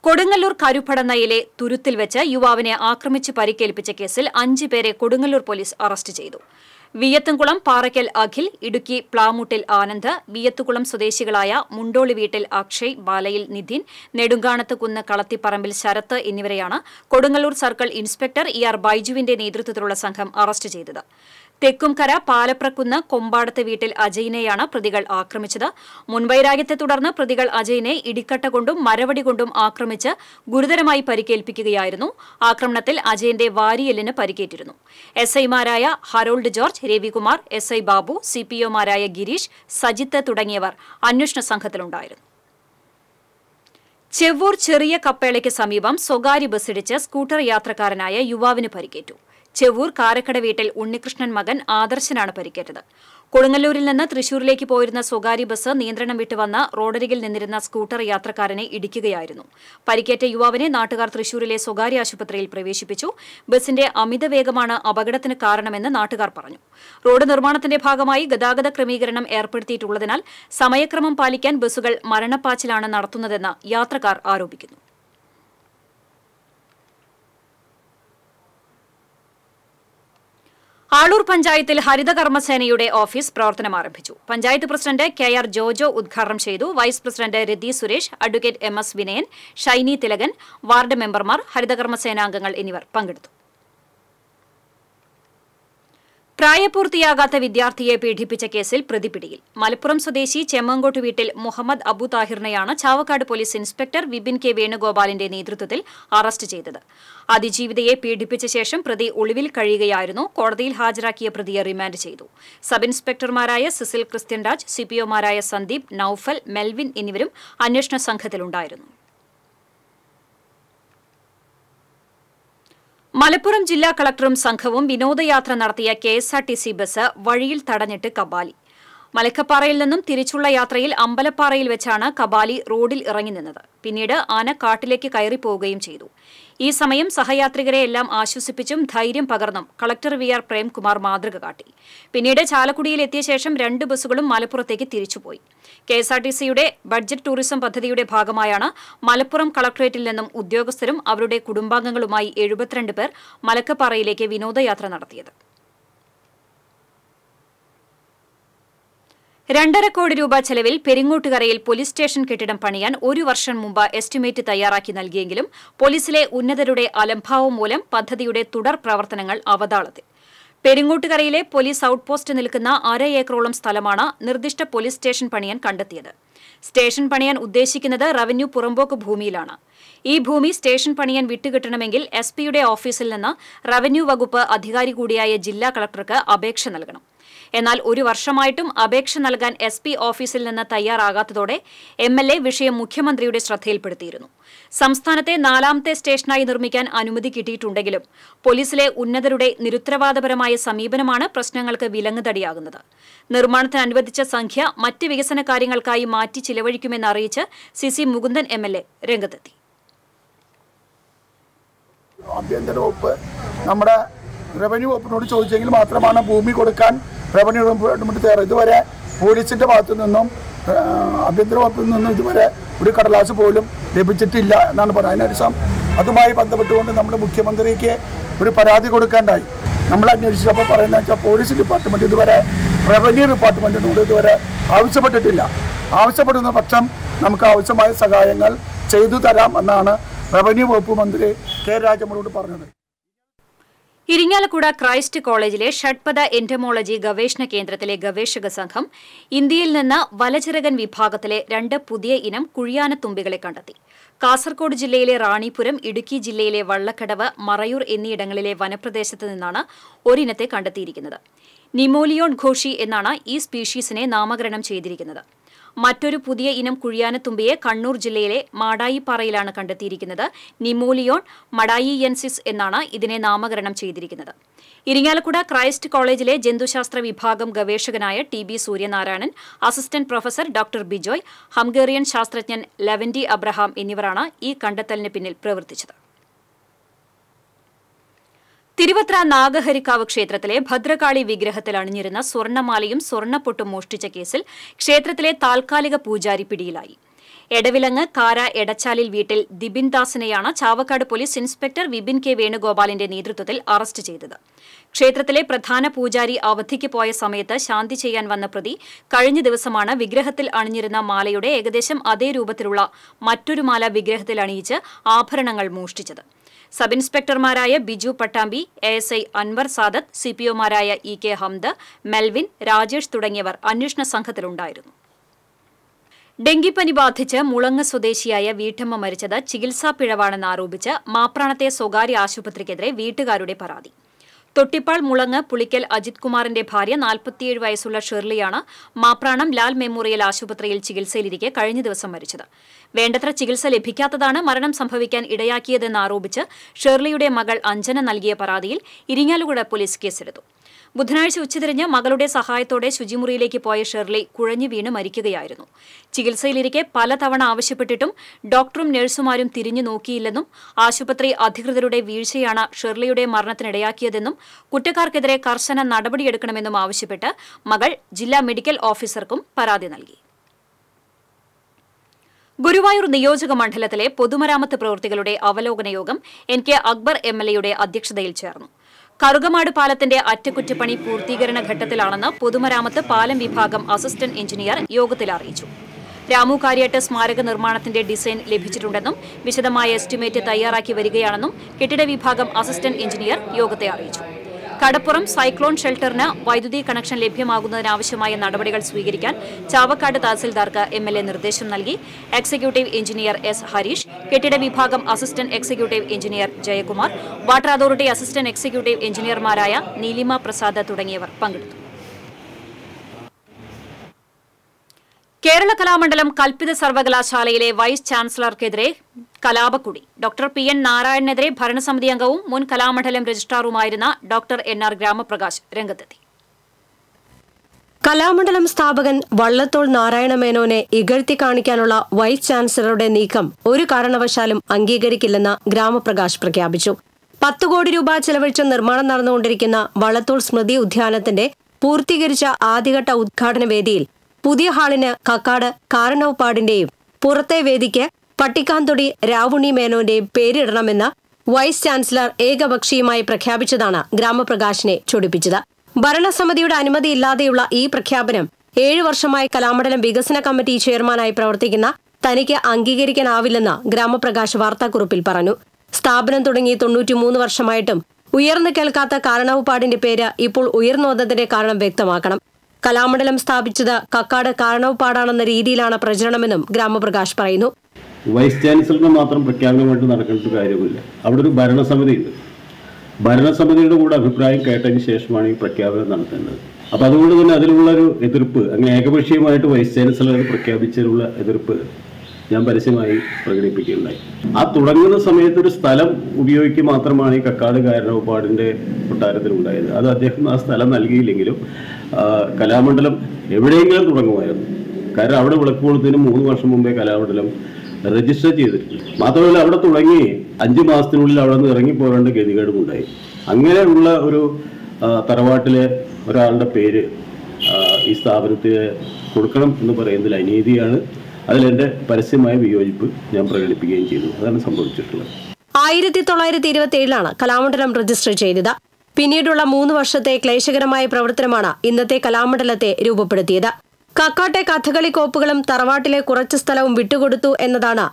കൊടുങ്ങല്ലൂർ കരുപ്പടന്നയിലെ തുരുത്തിൽ വെച്ച് യുവാവിനെ ആക്രമിച്ച് പരിക്കേൽപ്പിച്ച കേസിൽ അഞ്ച് പേരെ കൊടുങ്ങല്ലൂർ പോലീസ് അറസ്റ്റ് ചെയ്തു. വിയത്തുംകുളം പാറയ്ക്കൽ അഖിൽ ഇടുക്കി പ്ലാമുട്ടിൽ ആനന്ദ് വിയത്തുകുളം സ്വദേശികളായ മുണ്ടോളി വീട്ടിൽ അക്ഷയ് ബാലയിൽ നിധിൻ നെടുങ്കാണത്ത് കുന്ന് കളത്തിപ്പറമ്പിൽ ശരത്ത് എന്നിവരെയാണ് Kodungallur circle inspector E R ബൈജുവിന്റെ നേതൃത്വത്തിലുള്ള സംഘം അറസ്റ്റ് ചെയ്തത്. തെക്കുംകര പാലപ്രക്കുന്ന് കൊമ്പാടത്ത് വീട്ടിൽ അജയിനെയാണ് പ്രതികൾ ആക്രമിച്ചത്. മുൻവൈരാഗ്യത്തെ തുടർന്ന് പ്രതികൾ അജയിനെ ഇടിക്കട്ട കൊണ്ടും മരവടി കൊണ്ടും ആക്രമിച്ച് ഗുരുതരമായി പരിക്കേൽപ്പിക്കുകയായിരുന്നു. ആക്രമണത്തിൽ അജയന്റെ വാരിയലിന് പരിക്കേറ്റിരുന്നു. എസ് ഐമാരായ Harold George Ravikumar S I Babu C P ഒമാരായ Gireesh Sajith തുടങ്ങിയവർ അന്വേഷണ സംഘത്തിലുണ്ടായിരുന്നു. ചെവ്വൂർ ചെറിയ കപ്പേളയ്ക്ക് സമീപം സ്വകാര്യ ബസ്സിടിച്ച് സ്കൂട്ടർ യാത്രക്കാരനായ യുവാവിന് പരിക്കേറ്റു. ചെവ്വൂർ കാരക്കട വീട്ടിൽ ഉണ്ണികൃഷ്ണൻ മകൻ ആദർശനാണ് പരിക്കേറ്റത്. കൊടുങ്ങല്ലൂരിൽ നിന്ന് തൃശൂരിലേക്ക് പോയിരുന്ന സ്വകാര്യ ബസ് നിയന്ത്രണം വിട്ട് വന്ന റോഡരികിൽ നിന്നിരുന്ന സ്കൂട്ടർ യാത്രക്കാരനെ ഇടിക്കുകയായിരുന്നു. പരിക്കേറ്റ യുവാവിനെ നാട്ടുകാർ തൃശൂരിലെ സ്വകാര്യ ആശുപത്രിയിൽ പ്രവേശിപ്പിച്ചു. ബസിന്റെ അമിത വേഗമാണ് അപകടത്തിന് കാരണമെന്ന് നാട്ടുകാർ പറഞ്ഞു. റോഡ് നിർമ്മാണത്തിന്റെ ഭാഗമായി ഗതാഗത ക്രമീകരണം ഏർപ്പെടുത്തിയിട്ടുള്ളതിനാൽ സമയക്രമം പാലിക്കാൻ ബസ്സുകൾ മരണപ്പാച്ചിലാണ് നടത്തുന്നതെന്ന് യാത്രക്കാർ ആരോപിക്കുന്നു. ആളൂർ പഞ്ചായത്തിൽ ഹരിതകർമ്മസേനയുടെ ഓഫീസ് പ്രവർത്തനം ആരംഭിച്ചു. Panchayat president K R Jojo ഉദ്ഘാടനം ചെയ്തു. Vice president Rathi Suresh advocate M S Vinayan Shiny Thilakan ward മെമ്പർമാർ ഹരിതകർമ്മസേനാംഗങ്ങൾ എന്നിവർ പങ്കെടുത്തു. പ്രായപൂർത്തിയാകാത്ത വിദ്യാർത്ഥിയെ പീഡിപ്പിച്ച കേസിൽ പ്രതിപിടിയിൽ. മലപ്പുറം സ്വദേശി ചെമ്മങ്കോട്ട് വീട്ടിൽ Muhammad Abu താഹിറിനെയാണ് Chavakkad police inspector Vipin K വേണുഗോപാലിന്റെ നേതൃത്വത്തിൽ അറസ്റ്റ് ചെയ്തത്. അതിജീവിതയെ പീഡിപ്പിച്ച ശേഷം പ്രതി ഒളിവിൽ കഴിയുകയായിരുന്നു. കോടതിയിൽ ഹാജരാക്കിയ പ്രതിയെ റിമാൻഡ് ചെയ്തു. സബ് ഇൻസ്പെക്ടർമാരായ സിസിൽ ക്രിസ്ത്യൻരാജ് സിപിഒമാരായ സന്ദീപ് നൌഫൽ മെൽവിൻ എന്നിവരും അന്വേഷണ സംഘത്തിലുണ്ടായിരുന്നു. മലപ്പുറം ജില്ലാ കളക്ടറും സംഘവും വിനോദയാത്ര നടത്തിയ K S R T C bus വഴിയിൽ തടഞ്ഞിട്ട് കബാലി. മലക്കപ്പാറയിൽ നിന്നും തിരിച്ചുള്ള യാത്രയിൽ അമ്പലപ്പാറയിൽ വെച്ചാണ് കബാലി റോഡിൽ ഇറങ്ങി നിന്നത്. പിന്നീട് ആന കാട്ടിലേക്ക് കയറിപ്പോവുകയും ചെയ്തു. ഈ സമയം സഹയാത്രികരെ എല്ലാം ആശ്വസിപ്പിച്ചും ധൈര്യം പകർന്നും കളക്ടർ വി ആർ പ്രേംകുമാർ മാതൃക കാട്ടി. പിന്നീട് ചാലക്കുടിയിൽ എത്തിയ ശേഷം രണ്ട് ബസ്സുകളും മലപ്പുറത്തേക്ക് തിരിച്ചുപോയി. കെ എസ് ആർ ടി സിയുടെ ബഡ്ജറ്റ് ടൂറിസം പദ്ധതിയുടെ ഭാഗമായാണ് മലപ്പുറം കളക്ടറേറ്റിൽ നിന്നും ഉദ്യോഗസ്ഥരും അവരുടെ കുടുംബാംഗങ്ങളുമായി എഴുപത്തിരണ്ട് പേർ മലക്കപ്പാറയിലേക്ക് വിനോദയാത്ര നടത്തിയത്. രണ്ടര കോടി രൂപ ചെലവിൽ പെരിങ്ങോട്ടുകരയിൽ പോലീസ് സ്റ്റേഷൻ കെട്ടിടം പണിയാൻ ഒരു വർഷം മുമ്പ് എസ്റ്റിമേറ്റ് തയ്യാറാക്കി നൽകിയെങ്കിലും പോലീസിലെ ഉന്നതരുടെ അലംഭാവം മൂലം പദ്ധതിയുടെ തുടർ പ്രവർത്തനങ്ങൾ അവതാളത്തിൽ. പെരിങ്ങോട്ടുകരയിലെ പോലീസ് ഔട്ട് പോസ്റ്റ് നിൽക്കുന്ന അര ഏക്കറോളം സ്ഥലമാണ് നിർദ്ദിഷ്ട പോലീസ് സ്റ്റേഷൻ പണിയാൻ കണ്ടെത്തിയത്. സ്റ്റേഷൻ പണിയാൻ ഉദ്ദേശിക്കുന്നത് റവന്യൂ പുറമ്പോക്ക് ഭൂമിയിലാണ്. ഈ ഭൂമി സ്റ്റേഷൻ പണിയാൻ വിട്ടുകിട്ടണമെങ്കിൽ എസ് പിയുടെ ഓഫീസിൽ നിന്ന് റവന്യൂ വകുപ്പ് അധികാരി കൂടിയായ ജില്ലാ കളക്ടർക്ക് അപേക്ഷ നൽകണം. എന്നാൽ ഒരു വർഷമായിട്ടും അപേക്ഷ നൽകാൻ എസ് പി ഓഫീസിൽ നിന്ന് തയ്യാറാകാത്തതോടെ എം എൽ എ വിഷയം മുഖ്യമന്ത്രിയുടെ ശ്രദ്ധയിൽപ്പെടുത്തിയിരുന്നു. സംസ്ഥാനത്തെ നാലാമത്തെ സ്റ്റേഷനായി നിർമ്മിക്കാൻ അനുമതി കിട്ടിയിട്ടുണ്ടെങ്കിലും പോലീസിലെ ഉന്നതരുടെ നിരുത്തരവാദപരമായ സമീപനമാണ് പ്രശ്നങ്ങൾക്ക് വിലങ്ങുതടിയാകുന്നത്. നിർമ്മാണത്തിന് അനുവദിച്ച സംഖ്യ മറ്റ് വികസന കാര്യങ്ങൾക്കായി മാറ്റി ചിലവഴിക്കുമെന്ന് അറിയിച്ച് C C Mukundan M L A രംഗത്തെത്തി. ആഭ്യന്തര വകുപ്പ് നമ്മുടെ റവന്യൂ വകുപ്പിനോട് ചോദിച്ചെങ്കിൽ മാത്രമാണ് ഭൂമി കൊടുക്കാൻ റവന്യൂ ഡിപ്പാർട്ട്മെന്റ് തയ്യാറ് ഇതുവരെ പോലീസിന്റെ ഭാഗത്തു നിന്നും ആഭ്യന്തര വകുപ്പിൽ നിന്നും ഇതുവരെ ഒരു കടലാസ് പോലും ലഭിച്ചിട്ടില്ല എന്നാണ് പറയുന്നത്. അതിനനുസരിച്ച് അതുമായി ബന്ധപ്പെട്ടുകൊണ്ട് നമ്മൾ മുഖ്യമന്ത്രിക്ക് ഒരു പരാതി കൊടുക്കേണ്ടായി. നമ്മൾ അന്വേഷിച്ചപ്പോൾ പറയുന്നത് വെച്ചാൽ പോലീസ് ഡിപ്പാർട്ട്മെന്റ് ഇതുവരെ റവന്യൂ ഡിപ്പാർട്ട്മെന്റിനോട് ഇതുവരെ ആവശ്യപ്പെട്ടിട്ടില്ല. ആവശ്യപ്പെടുന്ന പക്ഷം നമുക്ക് ആവശ്യമായ സഹായങ്ങൾ ചെയ്തു തരാം എന്നാണ് റവന്യൂ വകുപ്പ് മന്ത്രി കെ രാജമ്മളോട് പറഞ്ഞത്. ഇരിങ്ങാലക്കുട ക്രൈസ്റ്റ് കോളേജിലെ ഷഡ്പദ എൻഡമോളജി ഗവേഷണ കേന്ദ്രത്തിലെ ഗവേഷക സംഘം ഇന്ത്യയിൽ നിന്ന് വലചിറകൻ വിഭാഗത്തിലെ രണ്ട് പുതിയ ഇനം കുഴിയാനത്തുമ്പികളെ കണ്ടെത്തി. കാസർഗോഡ് ജില്ലയിലെ റാണിപുരം ഇടുക്കി ജില്ലയിലെ വള്ളക്കടവ് മറയൂർ എന്നിയിടങ്ങളിലെ വനപ്രദേശത്ത് നിന്നാണ് ഒരിനത്തെ കണ്ടെത്തിയിരിക്കുന്നത്. നിമോലിയോൺ ഘോഷി എന്നാണ് ഈ സ്പീഷീസിനെ നാമകരണം ചെയ്തിരിക്കുന്നത്. മറ്റൊരു പുതിയ ഇനം കുഴിയാനത്തുമ്പിയെ കണ്ണൂർ ജില്ലയിലെ മാടായിപ്പാറയിലാണ് കണ്ടെത്തിയിരിക്കുന്നത്. നിമോലിയോൺ മഡായിയൻസിസ് എന്നാണ് ഇതിനെ നാമകരണം ചെയ്തിരിക്കുന്നത്. ഇരിങ്ങാലക്കുട ക്രൈസ്റ്റ് കോളേജിലെ ജന്തുശാസ്ത്ര വിഭാഗം ഗവേഷകനായ T B Suryanarayanan assistant professor doctor Bijoy Hungarian ശാസ്ത്രജ്ഞൻ ലെവൻഡി അബ്രഹാം എന്നിവരാണ് ഈ കണ്ടെത്തലിന് പിന്നിൽ പ്രവർത്തിച്ചത്. തിരുവത്ര നാഗഹരിക്കാവ് ക്ഷേത്രത്തിലെ ഭദ്രകാളി വിഗ്രഹത്തിൽ അണിഞ്ഞിരുന്ന സ്വർണമാലയും സ്വർണപ്പൊട്ടും മോഷ്ടിച്ച കേസിൽ ക്ഷേത്രത്തിലെ താൽക്കാലിക പൂജാരി പിടിയിലായി. എടവിലങ്ങ് കാര എടച്ചാലിൽ വീട്ടിൽ Dibin ദാസിനെയാണ് Chavakkad police inspector Vipin K വേണുഗോപാലിന്റെ നേതൃത്വത്തിൽ അറസ്റ്റ് ചെയ്തത്. ക്ഷേത്രത്തിലെ പ്രധാന പൂജാരി അവധിക്ക് പോയ സമയത്ത് ശാന്തി ചെയ്യാൻ വന്ന പ്രതി കഴിഞ്ഞ ദിവസമാണ് വിഗ്രഹത്തിൽ അണിഞ്ഞിരുന്ന മാലയുടെ ഏകദേശം അതേ രൂപത്തിലുള്ള മറ്റൊരു മാല വിഗ്രഹത്തിൽ അണിയിച്ച് ആഭരണങ്ങൾ മോഷ്ടിച്ചത്. Sub ഇൻസ്പെക്ടർമാരായ Biju Pattambi A S I Anwar Sadath C P ഒമാരായ E K Hamd Melvin Rajesh തുടങ്ങിയവർ അന്വേഷണ സംഘത്തിലുണ്ടായിരുന്നു. ഡെങ്കിപ്പനി ബാധിച്ച് മുളങ്ങ് സ്വദേശിയായ വീട്ടമ്മ മരിച്ചത് ചികിത്സാ പിഴവാണെന്ന് ആരോപിച്ച് മാപ്രാണത്തെ സ്വകാര്യ ആശുപത്രിക്കെതിരെ വീട്ടുകാരുടെ പരാതി. തൊട്ടിപ്പാൾ മുളങ്ങ് പുളിക്കൽ അജിത് കുമാറിന്റെ ഭാര്യ നാൽപ്പത്തിയേഴ് വയസ്സുള്ള ഷെർലിയാണ് മാപ്രാണം ലാൽ മെമ്മോറിയൽ ആശുപത്രിയിൽ ചികിത്സയിലിരിക്കെ കഴിഞ്ഞ ദിവസം മരിച്ചത്. വേണ്ടത്ര ചികിത്സ ലഭിക്കാത്തതാണ് മരണം സംഭവിക്കാൻ ഇടയാക്കിയതെന്ന് ആരോപിച്ച് ഷെർലിയുടെ മകൾ അഞ്ജന നൽകിയ പരാതിയിൽ ഇരിങ്ങാലുകുട പോലീസ് കേസെടുത്തു. ബുധനാഴ്ച ഉച്ചതിരിഞ്ഞ് മകളുടെ സഹായത്തോടെ ശുചിമുറിയിലേക്ക് പോയ ഷെർലി കുഴഞ്ഞു വീണ് മരിക്കുകയായിരുന്നു. ചികിത്സയിലിരിക്കെ പലതവണ ആവശ്യപ്പെട്ടിട്ടും ഡോക്ടറും നഴ്സുമാരും തിരിഞ്ഞു നോക്കിയില്ലെന്നും ആശുപത്രി അധികൃതരുടെ വീഴ്ചയാണ് ഷെർലിയുടെ മരണത്തിനിടയാക്കിയതെന്നും കുറ്റക്കാർക്കെതിരെ കർശന നടപടിയെടുക്കണമെന്നും ആവശ്യപ്പെട്ട് മകൾ ജില്ലാ മെഡിക്കൽ ഓഫീസർക്കും പരാതി നൽകി. ഗുരുവായൂർ നിയോജക മണ്ഡലത്തിലെ പൊതുമരാമത്ത് പ്രവൃത്തികളുടെ അവലോകന യോഗം N K Akbar M L എയുടെ അധ്യക്ഷതയിൽ ചേർന്നു. കറുകമാട് പാലത്തിന്റെ അറ്റകുറ്റപ്പണി പൂർത്തീകരണ ഘട്ടത്തിലാണെന്ന് പൊതുമരാമത്ത് പാലം വിഭാഗം അസിസ്റ്റന്റ് എഞ്ചിനീയർ യോഗത്തിൽ അറിയിച്ചു. രാമു കാര്യാട്ട് സ്മാരക നിർമ്മാണത്തിന്റെ ഡിസൈൻ ലഭിച്ചിട്ടുണ്ടെന്നും വിശദമായ എസ്റ്റിമേറ്റ് തയ്യാറാക്കി വരികയാണെന്നും കെട്ടിട വിഭാഗം അസിസ്റ്റന്റ് എഞ്ചിനീയർ യോഗത്തെ അറിയിച്ചു. കടപ്പുറം സൈക്ലോൺ ഷെൽട്ടറിന് വൈദ്യുതി കണക്ഷൻ ലഭ്യമാകുന്നതിനാവശ്യമായ നടപടികൾ സ്വീകരിക്കാൻ ചാവക്കാട് തഹസിൽദാർക്ക് എം എൽ എ നിർദ്ദേശം നൽകി. എക്സിക്യൂട്ടീവ് എഞ്ചിനീയർ എസ് ഹരീഷ് കെട്ടിട വിഭാഗം assistant executive engineer Jayakumar water authority assistant executive എഞ്ചിനീയർമാരായ Neelima Prasad തുടങ്ങിയവർ പങ്കെടുത്തു. കേരള കലാമണ്ഡലം കൽപ്പിത സർവകലാശാലയിലെ വൈസ് ചാൻസലർക്കെതിരെ കലാപക്കുടി. ഡോക്ടർ പി എൻ നാരായണനെതിരെ ഭരണസമിതി അംഗവും മുൻ കലാമണ്ഡലം രജിസ്ട്രാറുമായിരുന്ന ഡോക്ടർ എൻ ആർ ഗ്രാമപ്രകാശ് രംഗത്തെത്തി. കലാമണ്ഡലം സ്ഥാപകൻ വള്ളത്തോൾ നാരായണ മേനോനെ ഇകഴ്ത്തി കാണിക്കാനുള്ള വൈസ് ചാൻസലറുടെ നീക്കം ഒരു കാരണവശാലും അംഗീകരിക്കില്ലെന്ന് ഗ്രാമപ്രകാശ് പ്രഖ്യാപിച്ചു. പത്ത് കോടി രൂപ ചെലവഴിച്ച നിർമ്മാണം നടന്നുകൊണ്ടിരിക്കുന്ന വള്ളത്തോൾ സ്മൃതി ഉദ്യാനത്തിന്റെ പൂർത്തീകരിച്ച ആദ്യഘട്ട ഉദ്ഘാടന വേദിയിൽ പുതിയ ഹാളിന് കക്കാട് കാരണവപ്പാടിന്റെയും പുറത്തെ വേദിക്ക് പട്ടിക്കാന്തൊടി രാവുണി മേനോന്റെ പേരിടണമെന്ന് വൈസ് ചാൻസലർ ഏകപക്ഷീയമായി പ്രഖ്യാപിച്ചതാണ് ഗ്രാമപ്രകാശിനെ ചൊടിപ്പിച്ചത്. ഭരണസമിതിയുടെ അനുമതിയില്ലാതെയുള്ള ഈ പ്രഖ്യാപനം ഏഴു വർഷമായി കലാമണ്ഡലം വികസന കമ്മിറ്റി ചെയർമാനായി പ്രവർത്തിക്കുന്ന തനിക്ക് അംഗീകരിക്കാനാവില്ലെന്ന് ഗ്രാമപ്രകാശ് വാർത്താക്കുറിപ്പിൽ പറഞ്ഞു. സ്ഥാപനം തുടങ്ങി തൊണ്ണൂറ്റിമൂന്ന് വർഷമായിട്ടും ഉയർന്നു കേൾക്കാത്ത കാരണവപ്പാടിന്റെ പേര് ഇപ്പോൾ ഉയർന്നു വന്നതിന്റെ കാരണം വ്യക്തമാക്കണം. കലാമണ്ഡലം സ്ഥാപിച്ചത് കക്കാട് കാരണവപ്പാടാണെന്ന രീതിയിലാണ് പ്രചരണമെന്നും ഗ്രാമപ്രകാശ് പറയുന്നു. വൈസ് ചാൻസലറിന് മാത്രം പ്രഖ്യാപനമായിട്ട് നടക്കേണ്ട കാര്യമില്ല അവിടെ ഒരു ഭരണസമിതി ഉണ്ട് ഭരണസമിതിയുടെ കൂടെ അഭിപ്രായം കേട്ടതിന് ശേഷമാണ് ഈ പ്രഖ്യാപനം നടത്തേണ്ടത്. അപ്പോൾ അതുകൊണ്ട് തന്നെ അതിലുള്ള ഒരു എതിർപ്പ് അങ്ങനെ ഏകപക്ഷീയമായിട്ട് വൈസ് ചാൻസലർ പ്രഖ്യാപിച്ചതിലുള്ള എതിർപ്പ് ഞാൻ പരസ്യമായി പ്രകടിപ്പിക്കുകയുണ്ടായി. ആ തുടങ്ങുന്ന സമയത്ത് ഒരു സ്ഥലം ഉപയോഗിക്കുക മാത്രമാണ് ഈ കക്കാട് കാരണവപ്പാടിന്റെ കൊട്ടാരത്തിൽ ഉണ്ടായത് അത് അദ്ദേഹം ആ സ്ഥലം നൽകിയില്ലെങ്കിലും കലാമണ്ഡലം എവിടെയെങ്കിലും തുടങ്ങുമായിരുന്നു. കാരണം അവിടെ വിളക്ക് കൊളുത്തിന് മൂന്ന് വർഷം മുമ്പേ കലാമണ്ഡലം രജിസ്റ്റർ ചെയ്തിട്ടുണ്ട് മാത്രമല്ല അവിടെ തുടങ്ങി അഞ്ച് മാസത്തിനുള്ളിൽ അവിടെ നിന്ന് ഇറങ്ങിപ്പോകേണ്ട ഗതികേടും ഉണ്ടായി. അങ്ങനെയുള്ള ഒരു തറവാട്ടിലെ ഒരാളുടെ പേര് ഈ സ്ഥാപനത്തിന് കൊടുക്കണം എന്ന് പറയുന്നതിൽ അനീതിയാണ്. അതിലെന്റെ പരസ്യമായ വിയോജിപ്പ് ഞാൻ പ്രകടിപ്പിക്കുകയും ചെയ്തു. അതാണ് സംഭവിച്ചിട്ടുള്ളത്. ആയിരത്തി തൊള്ളായിരത്തി ഇരുപത്തി ഏഴിലാണ് കലാമണ്ഡലം രജിസ്റ്റർ ചെയ്തത്. പിന്നീടുള്ള മൂന്ന് വർഷത്തെ ക്ലേശകരമായ പ്രവർത്തനമാണ് ഇന്നത്തെ കലാമണ്ഡലത്തെ രൂപപ്പെടുത്തിയത്. കക്കാട്ടെ കഥകളി കോപ്പുകളും തറവാട്ടിലെ കുറച്ച് സ്ഥലവും വിട്ടുകൊടുത്തു എന്നതാണ്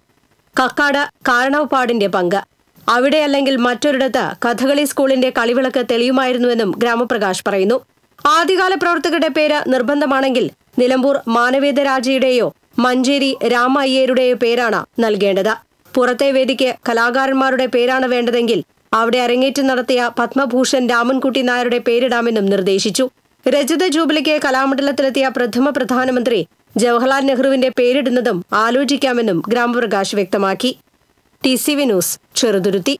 കക്കാട് കാരണവപ്പാടിന്റെ പങ്ക്. അവിടെ അല്ലെങ്കിൽ മറ്റൊരിടത്ത് കഥകളി സ്കൂളിന്റെ കളിവിളക്ക് തെളിയുമായിരുന്നുവെന്നും ഗ്രാമപ്രകാശ് പറയുന്നു. ആദ്യകാല പ്രവർത്തകരുടെ പേര് നിർബന്ധമാണെങ്കിൽ നിലമ്പൂർ മാനവേദരാജയുടെയോ മഞ്ചേരി രാമയ്യരുടെയോ പേരാണ് നൽകേണ്ടത്. പുറത്തെ വേദിക്ക് കലാകാരന്മാരുടെ പേരാണ് വേണ്ടതെങ്കിൽ അവിടെ അരങ്ങേറ്റം നടത്തിയ പത്മഭൂഷൺ രാമൻകുട്ടി നായരുടെ പേരിടാമെന്നും നിർദ്ദേശിച്ചു. രജത ജൂബിലിക്ക് കലാമണ്ഡലത്തിലെത്തിയ പ്രഥമ പ്രധാനമന്ത്രി ജവഹർലാൽ നെഹ്റുവിന്റെ പേരിടുന്നതും ആലോചിക്കാമെന്നും ഗ്രാമപ്രകാശ് വ്യക്തമാക്കി. T C V news Cheruthuruthy.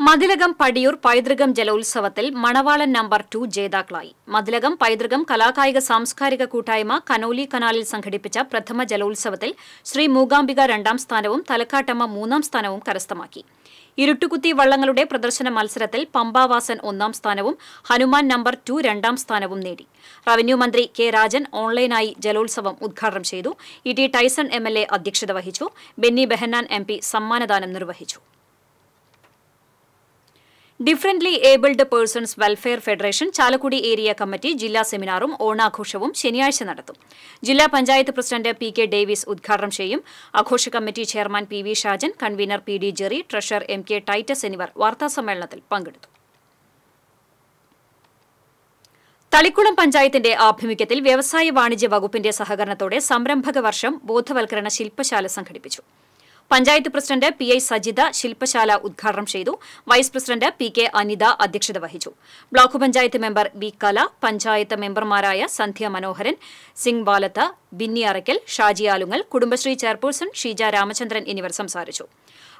Mathilakam Padiyoor പൈതൃകം ജലോത്സവത്തിൽ മണവാളൻ നമ്പർ ടു ജേതാക്കളായി. മതിലകം പൈതൃകം കലാകായിക സാംസ്കാരിക കൂട്ടായ്മ കനോലി കനാലിൽ സംഘടിപ്പിച്ച പ്രഥമ ജലോത്സവത്തിൽ ശ്രീ മൂകാംബിക രണ്ടാം സ്ഥാനവും തലക്കാട്ടമ്മ മൂന്നാം സ്ഥാനവും കരസ്ഥമാക്കി. ഇരുട്ടുകുത്തി വള്ളങ്ങളുടെ പ്രദർശന മത്സരത്തിൽ പമ്പാവാസൻ ഒന്നാം സ്ഥാനവും ഹനുമാൻ നമ്പർ ടു രണ്ടാം സ്ഥാനവും നേടി. റവന്യൂ മന്ത്രി കെ രാജൻ ഓൺലൈനായി ജലോത്സവം ഉദ്ഘാടനം ചെയ്തു. ഇ ടി ടൈസൺ എം അധ്യക്ഷത വഹിച്ചു. ബെന്നി ബെഹന്നാൻ എം സമ്മാനദാനം നിർവഹിച്ചു. Differently abled persons welfare federation Chalakudy area committee ജില്ലാ സെമിനാറും ഓണാഘോഷവും ശനിയാഴ്ച നടത്തും ജില്ലാ panchayat president P K Davis ഉദ്ഘാടനം ചെയ്യും ആഘോഷ committee chairman P V Shajan convener P D Jerry treasurer M K Titus എന്നിവർ വാർത്താസമ്മേളനത്തിൽ പങ്കെടുത്തു തളിക്കുളം പഞ്ചായത്തിന്റെ ആഭിമുഖ്യത്തിൽ വ്യവസായ വാണിജ്യ വകുപ്പിന്റെ സഹകരണത്തോടെ സംരംഭക വർഷം ബോധവൽക്കരണ ശില്പശാല സംഘടിപ്പിച്ചു panchayat president P I Sajitha ശില്പശാല ഉദ്ഘാടനം ചെയ്തു. Vice president P K Anitha അധ്യക്ഷത വഹിച്ചു. Block panchayat member V Kala panchayat മെമ്പർമാരായ സന്ധ്യ മനോഹരൻ സിംഗ് ബാലത്ത് ബിന്നി അറയ്ക്കൽ ഷാജി ആലുങ്ങൽ കുടുംബശ്രീ ചെയർപേഴ്സൺ ഷീജ രാമചന്ദ്രൻ എന്നിവർ സംസാരിച്ചു.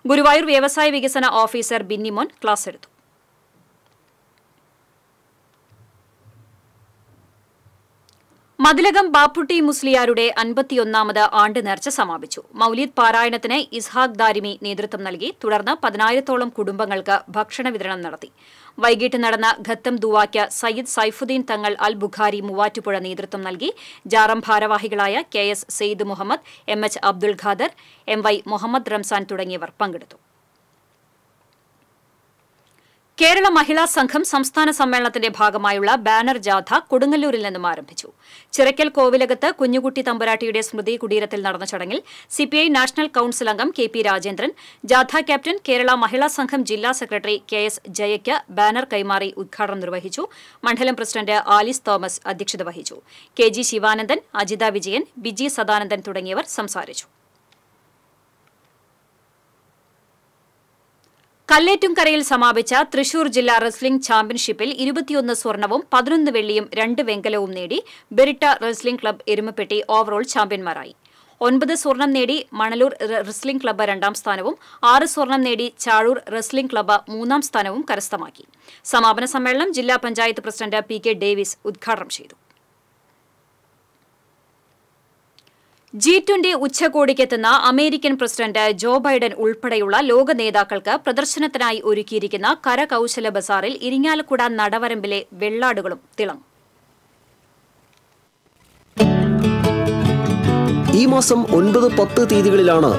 ഗുരുവായൂർ വ്യവസായ വികസന ഓഫീസർ ബിന്നിമോൻ ക്ലാസ് എടുത്തു. മതിലകം ബാപ്പുട്ടി മുസ്ലിയാരുടെ അൻപത്തിയൊന്നാമത് ആണ്ട് നേർച്ച സമാപിച്ചു. മൌലീദ് പാരായണത്തിന് ഇസ്ഹാഖ് ദാരിമി നേതൃത്വം നൽകി. തുടർന്ന് പതിനായിരത്തോളം കുടുംബങ്ങൾക്ക് ഭക്ഷണ വിതരണം നടത്തി. വൈകിട്ട് നടന്ന ഖത്തം ദുവാക്യ സയ്യിദ് സൈഫുദ്ദീൻ തങ്ങൾ അൽ ബുഖാരി മൂവാറ്റുപുഴ നേതൃത്വം നൽകി. ജാറം ഭാരവാഹികളായ K S Sayed Muhammad M H Abdul Khader M Y Muhammad Ramzan തുടങ്ങിയവർ പങ്കെടുത്തു. കേരള മഹിളാ സംഘം സംസ്ഥാന സമ്മേളനത്തിന്റെ ഭാഗമായുള്ള ബാനർ ജാഥ കൊടുങ്ങല്ലൂരിൽ നിന്നും ആരംഭിച്ചു. ചിറക്കൽ കോവിലകത്ത് കുഞ്ഞുകുട്ടി തമ്പുരാട്ടിയുടെ സ്മൃതി കുടീരത്തിൽ നടന്ന ചടങ്ങിൽ C P I national council അംഗം കെ പി രാജേന്ദ്രൻ ജാഥ ക്യാപ്റ്റൻ കേരള മഹിളാ സംഘം ജില്ലാ സെക്രട്ടറി കെ എസ് ജയയ്ക്ക് ബാനർ കൈമാറി ഉദ്ഘാടനം നിർവഹിച്ചു മണ്ഡലം പ്രസിഡന്റ് ആലിസ് തോമസ് അധ്യക്ഷത വഹിച്ചു. കെ ജി ശിവാനന്ദൻ അജിത വിജയൻ ബിജി സദാനന്ദൻ തുടങ്ങിയവർ സംസാരിച്ചു. കല്ലേറ്റുംകരയിൽ സമാപിച്ച തൃശൂർ ജില്ലാ റെസ്ലിംഗ് ചാമ്പ്യൻഷിപ്പിൽ ഇരുപത്തിയൊന്ന് സ്വർണവും പതിനൊന്ന് വെള്ളിയും രണ്ട് വെങ്കലവും നേടി ബെറിട്ട റെസ്ലിംഗ് ക്ലബ് എരുമപ്പെട്ടി ഓവറോൾ ചാമ്പ്യന്മാരായി. ഒൻപത് സ്വർണം നേടി മണലൂർ റെസ്ലിംഗ് ക്ലബ്ബ് രണ്ടാം സ്ഥാനവും ആറ് സ്വർണം നേടി ചാഴൂർ റെസ്ലിംഗ് ക്ലബ്ബ് മൂന്നാം സ്ഥാനവും കരസ്ഥമാക്കി. സമാപന സമ്മേളനം ജില്ലാ panchayat president P K Davis ഉദ്ഘാടനം ചെയ്തു. ജി ട്വന്റി ഉച്ചകോടിക്കെത്തുന്ന അമേരിക്കൻ പ്രസിഡന്റ് ജോ ബൈഡൻ ഉൾപ്പെടെയുള്ള ലോക നേതാക്കൾക്ക് പ്രദർശനത്തിനായി ഒരുക്കിയിരിക്കുന്ന കരകൌശല ബസാറിൽ ഇരിങ്ങാലക്കുട നടവരമ്പിലെ വെള്ളാടുകളും തിളങ്ങും. ഈ മാസം ഒൻപത് പത്ത് തീയതികളിലാണ്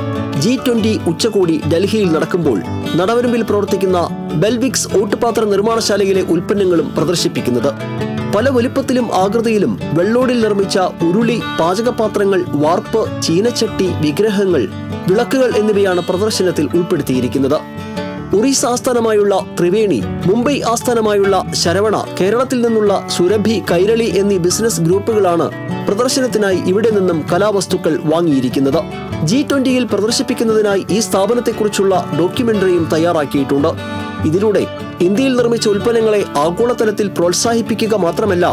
ജി ട്വന്റി ഉച്ചകോടി ഡൽഹിയിൽ നടക്കുമ്പോൾ നടവരമ്പിൽ പ്രവർത്തിക്കുന്ന ബെൽവിക്സ് ഓട്ടുപാത്ര നിർമ്മാണശാലയിലെ ഉൽപ്പന്നങ്ങളും പ്രദർശിപ്പിക്കുന്നത്. പല വലിപ്പത്തിലും ആകൃതിയിലും വെള്ളോടിൽ നിർമ്മിച്ച ഉരുളി പാചകപാത്രങ്ങൾ വാർപ്പ് ചീനച്ചട്ടി വിഗ്രഹങ്ങൾ വിളക്കുകൾ എന്നിവയാണ് പ്രദർശനത്തിൽ ഉൾപ്പെടുത്തിയിരിക്കുന്നത്. ഒറീസ ആസ്ഥാനമായുള്ള ത്രിവേണി മുംബൈ ആസ്ഥാനമായുള്ള ശരവണ കേരളത്തിൽ നിന്നുള്ള സുരഭി കൈരളി എന്നീ ബിസിനസ് ഗ്രൂപ്പുകളാണ് പ്രദർശനത്തിനായി ഇവിടെ നിന്നും കലാവസ്തുക്കൾ വാങ്ങിയിരിക്കുന്നത്. ജി ട്വന്റിയിൽ പ്രദർശിപ്പിക്കുന്നതിനായി ഈ സ്ഥാപനത്തെക്കുറിച്ചുള്ള ഡോക്യുമെന്ററിയും തയ്യാറാക്കിയിട്ടുണ്ട്. ഇതിലൂടെ ഇന്ത്യയിൽ നിർമ്മിച്ച ഉൽപ്പന്നങ്ങളെ ആഗോളതലത്തിൽ പ്രോത്സാഹിപ്പിക്കുക മാത്രമല്ല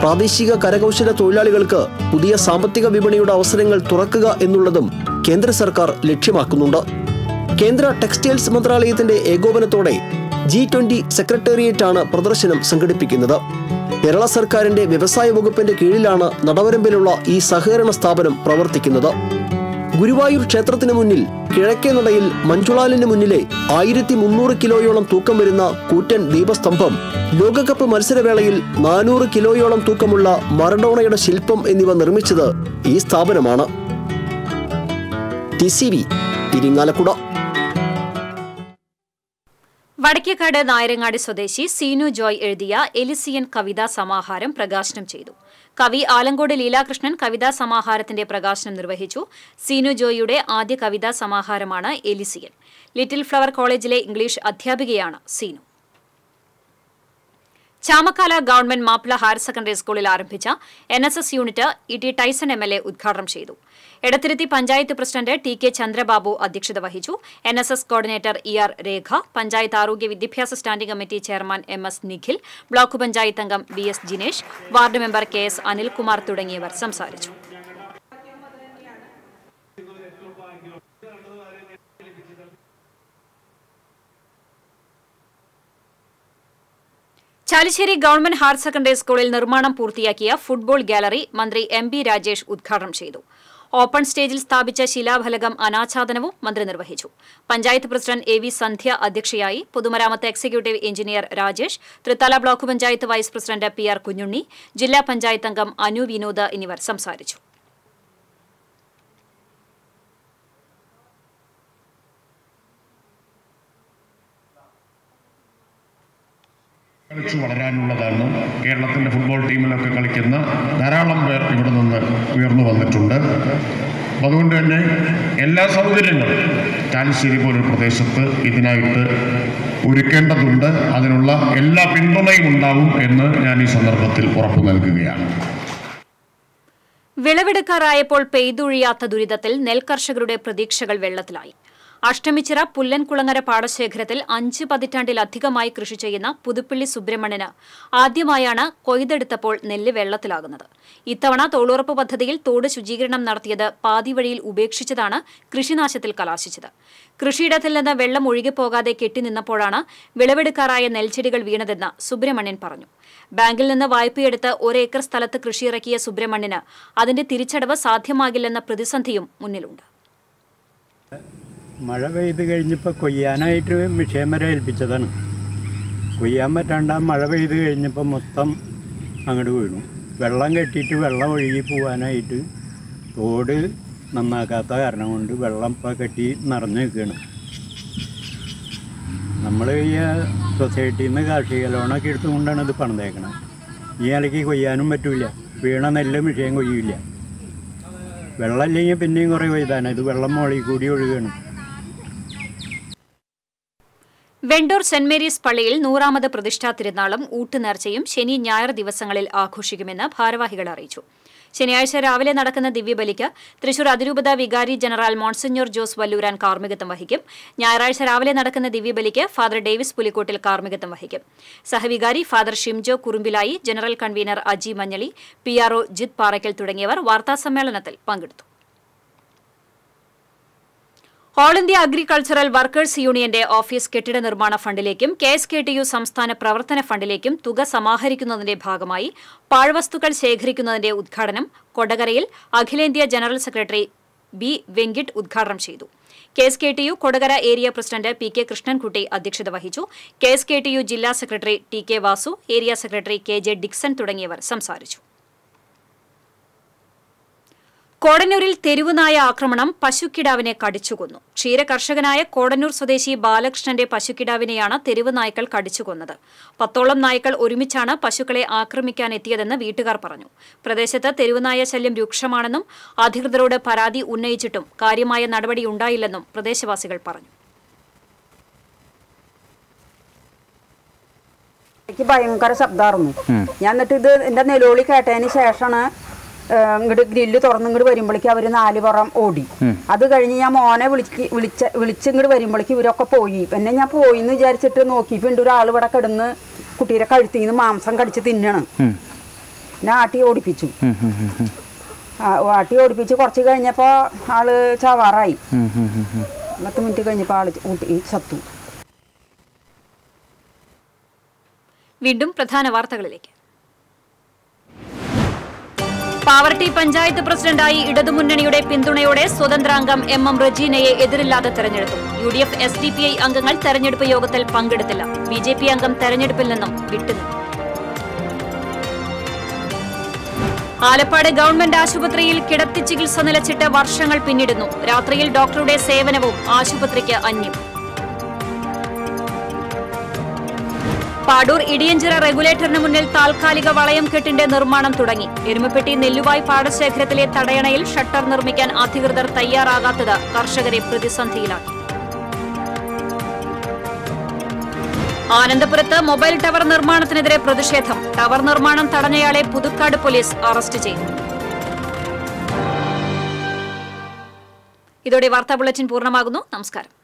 പ്രാദേശിക കരകൗശല തൊഴിലാളികൾക്ക് പുതിയ സാമ്പത്തിക വിപണിയുടെ അവസരങ്ങൾ തുറക്കുക എന്നുള്ളതും കേന്ദ്ര സർക്കാർ ലക്ഷ്യമാക്കുന്നുണ്ട്. കേന്ദ്ര ടെക്സ്റ്റൈൽസ് മന്ത്രാലയത്തിന്റെ ഏകോപനത്തോടെ ജി ട്വന്റി സെക്രട്ടേറിയറ്റാണ് പ്രദർശനം സംഘടിപ്പിക്കുന്നത്. കേരള സർക്കാരിന്റെ വ്യവസായ വകുപ്പിന്റെ കീഴിലാണ് നടവരമ്പിലുള്ള ഈ സഹകരണ സ്ഥാപനം പ്രവർത്തിക്കുന്നത്. ഗുരുവായൂർ ക്ഷേത്രത്തിന് മുന്നിൽ കിഴക്കേ നടയിൽ മഞ്ജുളാലിന് മുന്നിലെ ആയിരത്തി മുന്നൂറ് കിലോയോളം തൂക്കം വരുന്ന കൂറ്റൻ ദീപസ്തംഭം ലോകകപ്പ് മത്സരവേളയിൽ നാനൂറ് കിലോയോളം തൂക്കമുള്ള മറഡോണയുടെ ശില്പം എന്നിവ നിർമ്മിച്ചത് ഈ സ്ഥാപനമാണ്. ടി വടക്കേക്കാട് നായരങ്ങാടി സ്വദേശി സീനു ജോയ് എഴുതിയ എലിസിയൻ കവിതാ സമാഹാരം പ്രകാശനം ചെയ്തു. കവി ആലങ്കോട് ലീലാകൃഷ്ണൻ കവിതാ സമാഹാരത്തിന്റെ പ്രകാശനം നിർവഹിച്ചു. സീനു ജോയിയുടെ ആദ്യ കവിതാ സമാഹാരമാണ് Elysian. Little Flower College English അധ്യാപികയാണ് Seenu. Chamakkala government Mappila higher secondary സ്കൂളിൽ ആരംഭിച്ച N unit E T Tyson M L A ഉദ്ഘാടനം ചെയ്തു. Edathiruthy panchayat president T K Chandrababu അധ്യക്ഷത വഹിച്ചു. N S S coordinator E R Rekha panchayat ആരോഗ്യ വിദ്യാഭ്യാസ standing committee chairman M S Nikhil block panchayat അംഗം V S Jinesh ward member K S Anilkumar തുടങ്ങിയവർ സംസാരിച്ചു. Chalissery government higher secondary സ്കൂളിൽ നിർമ്മാണം പൂർത്തിയാക്കിയ ഫുട്ബോൾ ഗാലറി മന്ത്രി എം ബി രാജേഷ് ഉദ്ഘാടനം ചെയ്തു. ഓപ്പൺ സ്റ്റേജിൽ സ്ഥാപിച്ച ശിലാഫലകം അനാച്ഛാദനവും മന്ത്രി നിർവഹിച്ചു. Panchayat president A V Sandhya അധ്യക്ഷയായി പൊതുമരാമത്ത് executive engineer Rajesh Thrithala block panchayat vice president P R Kunjunni ജില്ലാ പഞ്ചായത്ത് അംഗം അനു വിനോദ് എന്നിവർ സംസാരിച്ചു. കളിച്ചു വളരാനുള്ളതാണ് കേരളത്തിന്റെ ഫുട്ബോൾ ടീമിലൊക്കെ കളിക്കുന്ന ധാരാളം പേർ ഇവിടെ നിന്ന് ഉയർന്നു വന്നിട്ടുണ്ട്. അതുകൊണ്ട് തന്നെ എല്ലാ സൗകര്യങ്ങളും ചാലിശ്ശേരി പോലൊരു പ്രദേശത്ത് ഇതിനായിട്ട് ഒരുക്കേണ്ടതുണ്ട്. അതിനുള്ള എല്ലാ പിന്തുണയും ഉണ്ടാവും എന്ന് ഞാൻ ഈ സന്ദർഭത്തിൽ ഉറപ്പു നൽകുകയാണ്. വിളവെടുക്കാറായപ്പോൾ പെയ്തൊഴിയാത്ത ദുരിതത്തിൽ നെൽകർഷകരുടെ പ്രതീക്ഷകൾ വെള്ളത്തിലായി. അഷ്ടമിച്ചിറ പുല്ലൻകുളങ്ങര പാടശേഖരത്തിൽ അഞ്ച് പതിറ്റാണ്ടിലധികമായി കൃഷി ചെയ്യുന്ന പുതുപ്പള്ളി സുബ്രഹ്മണ്യന് ആദ്യമായാണ് കൊയ്തെടുത്തപ്പോൾ നെല്ല് വെള്ളത്തിലാകുന്നത്. ഇത്തവണ തൊഴിലുറപ്പ് പദ്ധതിയിൽ തോട് ശുചീകരണം നടത്തിയത് പാതിവഴിയിൽ ഉപേക്ഷിച്ചതാണ് കൃഷിനാശത്തിൽ കലാശിച്ചത്. കൃഷിയിടത്തിൽ നിന്ന് വെള്ളം ഒഴുകിപ്പോകാതെ കെട്ടിനിന്നപ്പോഴാണ് വിളവെടുക്കാറായ നെൽച്ചെടികൾ വീണതെന്ന് സുബ്രഹ്മണ്യൻ പറഞ്ഞു. ബാങ്കിൽ നിന്ന് വായ്പയെടുത്ത് ഒരേക്കർ സ്ഥലത്ത് കൃഷിയിറക്കിയ സുബ്രഹ്മണ്യന് അതിന്റെ തിരിച്ചടവ് സാധ്യമാകില്ലെന്ന പ്രതിസന്ധിയും മുന്നിലുണ്ട്. മഴ പെയ്ത് കഴിഞ്ഞപ്പോൾ കൊയ്യാനായിട്ട് മിഷേൻ വരെ ഏൽപ്പിച്ചതാണ്. കൊയ്യാൻ പറ്റാണ്ട മഴ പെയ്ത് കഴിഞ്ഞപ്പോൾ മൊത്തം അങ്ങോട്ട് വീണു. വെള്ളം കെട്ടിയിട്ട് വെള്ളം ഒഴുകി പോകാനായിട്ട് തോട് നന്നാക്കാത്ത കാരണം കൊണ്ട് വെള്ളം ഇപ്പോൾ കെട്ടി നിറഞ്ഞു നിൽക്കുകയാണ് നമ്മൾ ഈ സൊസൈറ്റിയിൽ നിന്ന് കാർഷിക ലോണൊക്കെ എടുത്തുകൊണ്ടാണ് ഇത് പണിതേക്കണത് ഈ ഇലക്ക് കൊയ്യാനും പറ്റില്ല വീണ നെല്ല് മിഷയം കൊയ്യില്ല. വെള്ളമില്ലെങ്കിൽ പിന്നെയും കുറേ കൊയ്താനാണ് ഇത് വെള്ളം മുകളിൽ കൂടി ഒഴുകുകയാണ് വെണ്ടൂർ സെന്റ് മേരീസ് പള്ളിയിൽ നൂറാമത് പ്രതിഷ്ഠാ തിരുനാളും ഊട്ടുനേർച്ചയും ശനി ഞായർ ദിവസങ്ങളിൽ ആഘോഷിക്കുമെന്ന് ഭാരവാഹികൾ അറിയിച്ചു. ശനിയാഴ്ച രാവിലെ നടക്കുന്ന ദിവ്യബലിക്ക് തൃശൂർ അതിരൂപത വികാരി ജനറൽ മോൺസിഞ്ഞോർ ജോസ് വല്ലൂരാൻ കാർമ്മികത്വം വഹിക്കും. ഞായറാഴ്ച രാവിലെ നടക്കുന്ന ദിവ്യബലിക്ക് ഫാദർ ഡേവിസ് പുലിക്കോട്ടിൽ കാർമ്മികത്വം വഹിക്കും. സഹവികാരി father Shimjo Kurumbilayi general convener Aji Manjali P RO Jith Parackal തുടങ്ങിയവർ വാർത്താസമ്മേളനത്തിൽ പങ്കെടുത്തു. ഓൾ ഇന്ത്യ അഗ്രികൾച്ചറൽ വർക്കേഴ്സ് യൂണിയന്റെ ഓഫീസ് കെട്ടിട നിർമ്മാണ ഫണ്ടിലേക്കും K S K T U സംസ്ഥാന പ്രവർത്തന ഫണ്ടിലേക്കും തുക സമാഹരിക്കുന്നതിന്റെ ഭാഗമായി പാഴ്വസ്തുക്കൾ ശേഖരിക്കുന്നതിന്റെ ഉദ്ഘാടനം കൊടകരയിൽ അഖിലേന്ത്യാ ജനറൽ സെക്രട്ടറി ബി വെങ്കിട്ട് ഉദ്ഘാടനം ചെയ്തു. K S K T U Kodakara area president P K Krishnankutty അധ്യക്ഷത വഹിച്ചു. K S K T U ജില്ലാ secretary T K Vasu area secretary K J Dixon തുടങ്ങിയവർ സംസാരിച്ചു. കോടന്നൂരിൽ തെരുവുനായ ആക്രമണം പശുക്കിടാവിനെ കടിച്ചുകൊന്നു. ക്ഷീര കർഷകനായ കോടന്നൂർ സ്വദേശി ബാലകൃഷ്ണന്റെ പശുക്കിടാവിനെയാണ് തെരുവ് നായ്ക്കൾ കടിച്ചുകൊന്നത്. പത്തോളം നായ്ക്കൾ ഒരുമിച്ചാണ് പശുക്കളെ ആക്രമിക്കാൻ എത്തിയതെന്ന് വീട്ടുകാർ പറഞ്ഞു. പ്രദേശത്ത് തെരുവുനായ ശല്യം രൂക്ഷമാണെന്നും അധികൃതരോട് പരാതി ഉന്നയിച്ചിട്ടും കാര്യമായ നടപടി ഉണ്ടായില്ലെന്നും പ്രദേശവാസികൾ പറഞ്ഞു. എനിക്ക് ഭയങ്കര ശബ്ദമായിരുന്നു ഞാൻ എന്നിട്ട് ഇത് എന്റെ നിലവിളി കേട്ടതിന് ശേഷമാണ് ഇങ്ങോട്ട് ഗ്രില്ല് തുറന്ന് ഇങ്ങോട്ട് വരുമ്പോഴേക്കും അവർ നാല് പുറം ഓടി. അത് കഴിഞ്ഞ് ഞാൻ മോനെ വിളിച്ച് വിളിച്ച വിളിച്ച് ഇങ്ങോട്ട് വരുമ്പോഴേക്കും ഇവരൊക്കെ പോയി. പിന്നെ ഞാൻ പോയി എന്ന് വിചാരിച്ചിട്ട് നോക്കിയിട്ടുണ്ട് ഉണ്ട് ഒരാൾ ഇവിടെ കിടന്ന് കുട്ടീരെ കഴുത്തിൽ നിന്ന് മാംസം കടിച്ച് തിന്നണം. പിന്നെ ആട്ടി ഓടിപ്പിച്ചു. ആട്ടി ഓടിപ്പിച്ച് കുറച്ച് കഴിഞ്ഞപ്പോ ആൾ ചവാറായി. പത്ത് മിനിറ്റ് കഴിഞ്ഞപ്പോ ആൾ ഊട്ടി ചത്തു. വീണ്ടും പ്രധാന വാർത്തകളിലേക്ക്. പാവർട്ടി പഞ്ചായത്ത് പ്രസിഡന്റായി ഇടതുമുന്നണിയുടെ പിന്തുണയോടെ സ്വതന്ത്രാംഗം എം എം റജീനയെ എതിരില്ലാതെ തെരഞ്ഞെടുത്തു. U D F S D P I അംഗങ്ങൾ തെരഞ്ഞെടുപ്പ് യോഗത്തിൽ പങ്കെടുത്തില്ല. ബി ജെ പി അംഗം തെരഞ്ഞെടുപ്പിൽ നിന്നും വിട്ടുനിന്നു ആലപ്പാട് ഗവൺമെന്റ് ആശുപത്രിയിൽ കിടത്തി ചികിത്സ നിലച്ചിട്ട് വർഷങ്ങൾ പിന്നിടുന്നു. രാത്രിയിൽ ഡോക്ടറുടെ സേവനവും ആശുപത്രിക്ക് അന്യം പാടൂർ ഇടിയഞ്ചിറ റെഗുലേറ്ററിന് മുന്നിൽ താൽക്കാലിക വളയം കെട്ടിന്റെ നിർമ്മാണം തുടങ്ങി. എരുമപ്പെട്ടി നെല്ലുവായ് പാടശേഖരത്തിലെ തടയണയിൽ ഷട്ടർ നിർമ്മിക്കാൻ അധികൃതർ തയ്യാറാകാത്തത് കർഷകരെ പ്രതിസന്ധിയിലാക്കി. ആനന്ദപുരത്ത് മൊബൈൽ ടവർ നിർമ്മാണത്തിനെതിരെ പ്രതിഷേധം. ടവർ നിർമ്മാണം തടഞ്ഞയാളെ പുതുക്കാട് പോലീസ് അറസ്റ്റ് ചെയ്തു. ഇതോടെ വാർത്താ ബുള്ളറ്റിൻ പൂർണമാകുന്നു. നമസ്കാരം.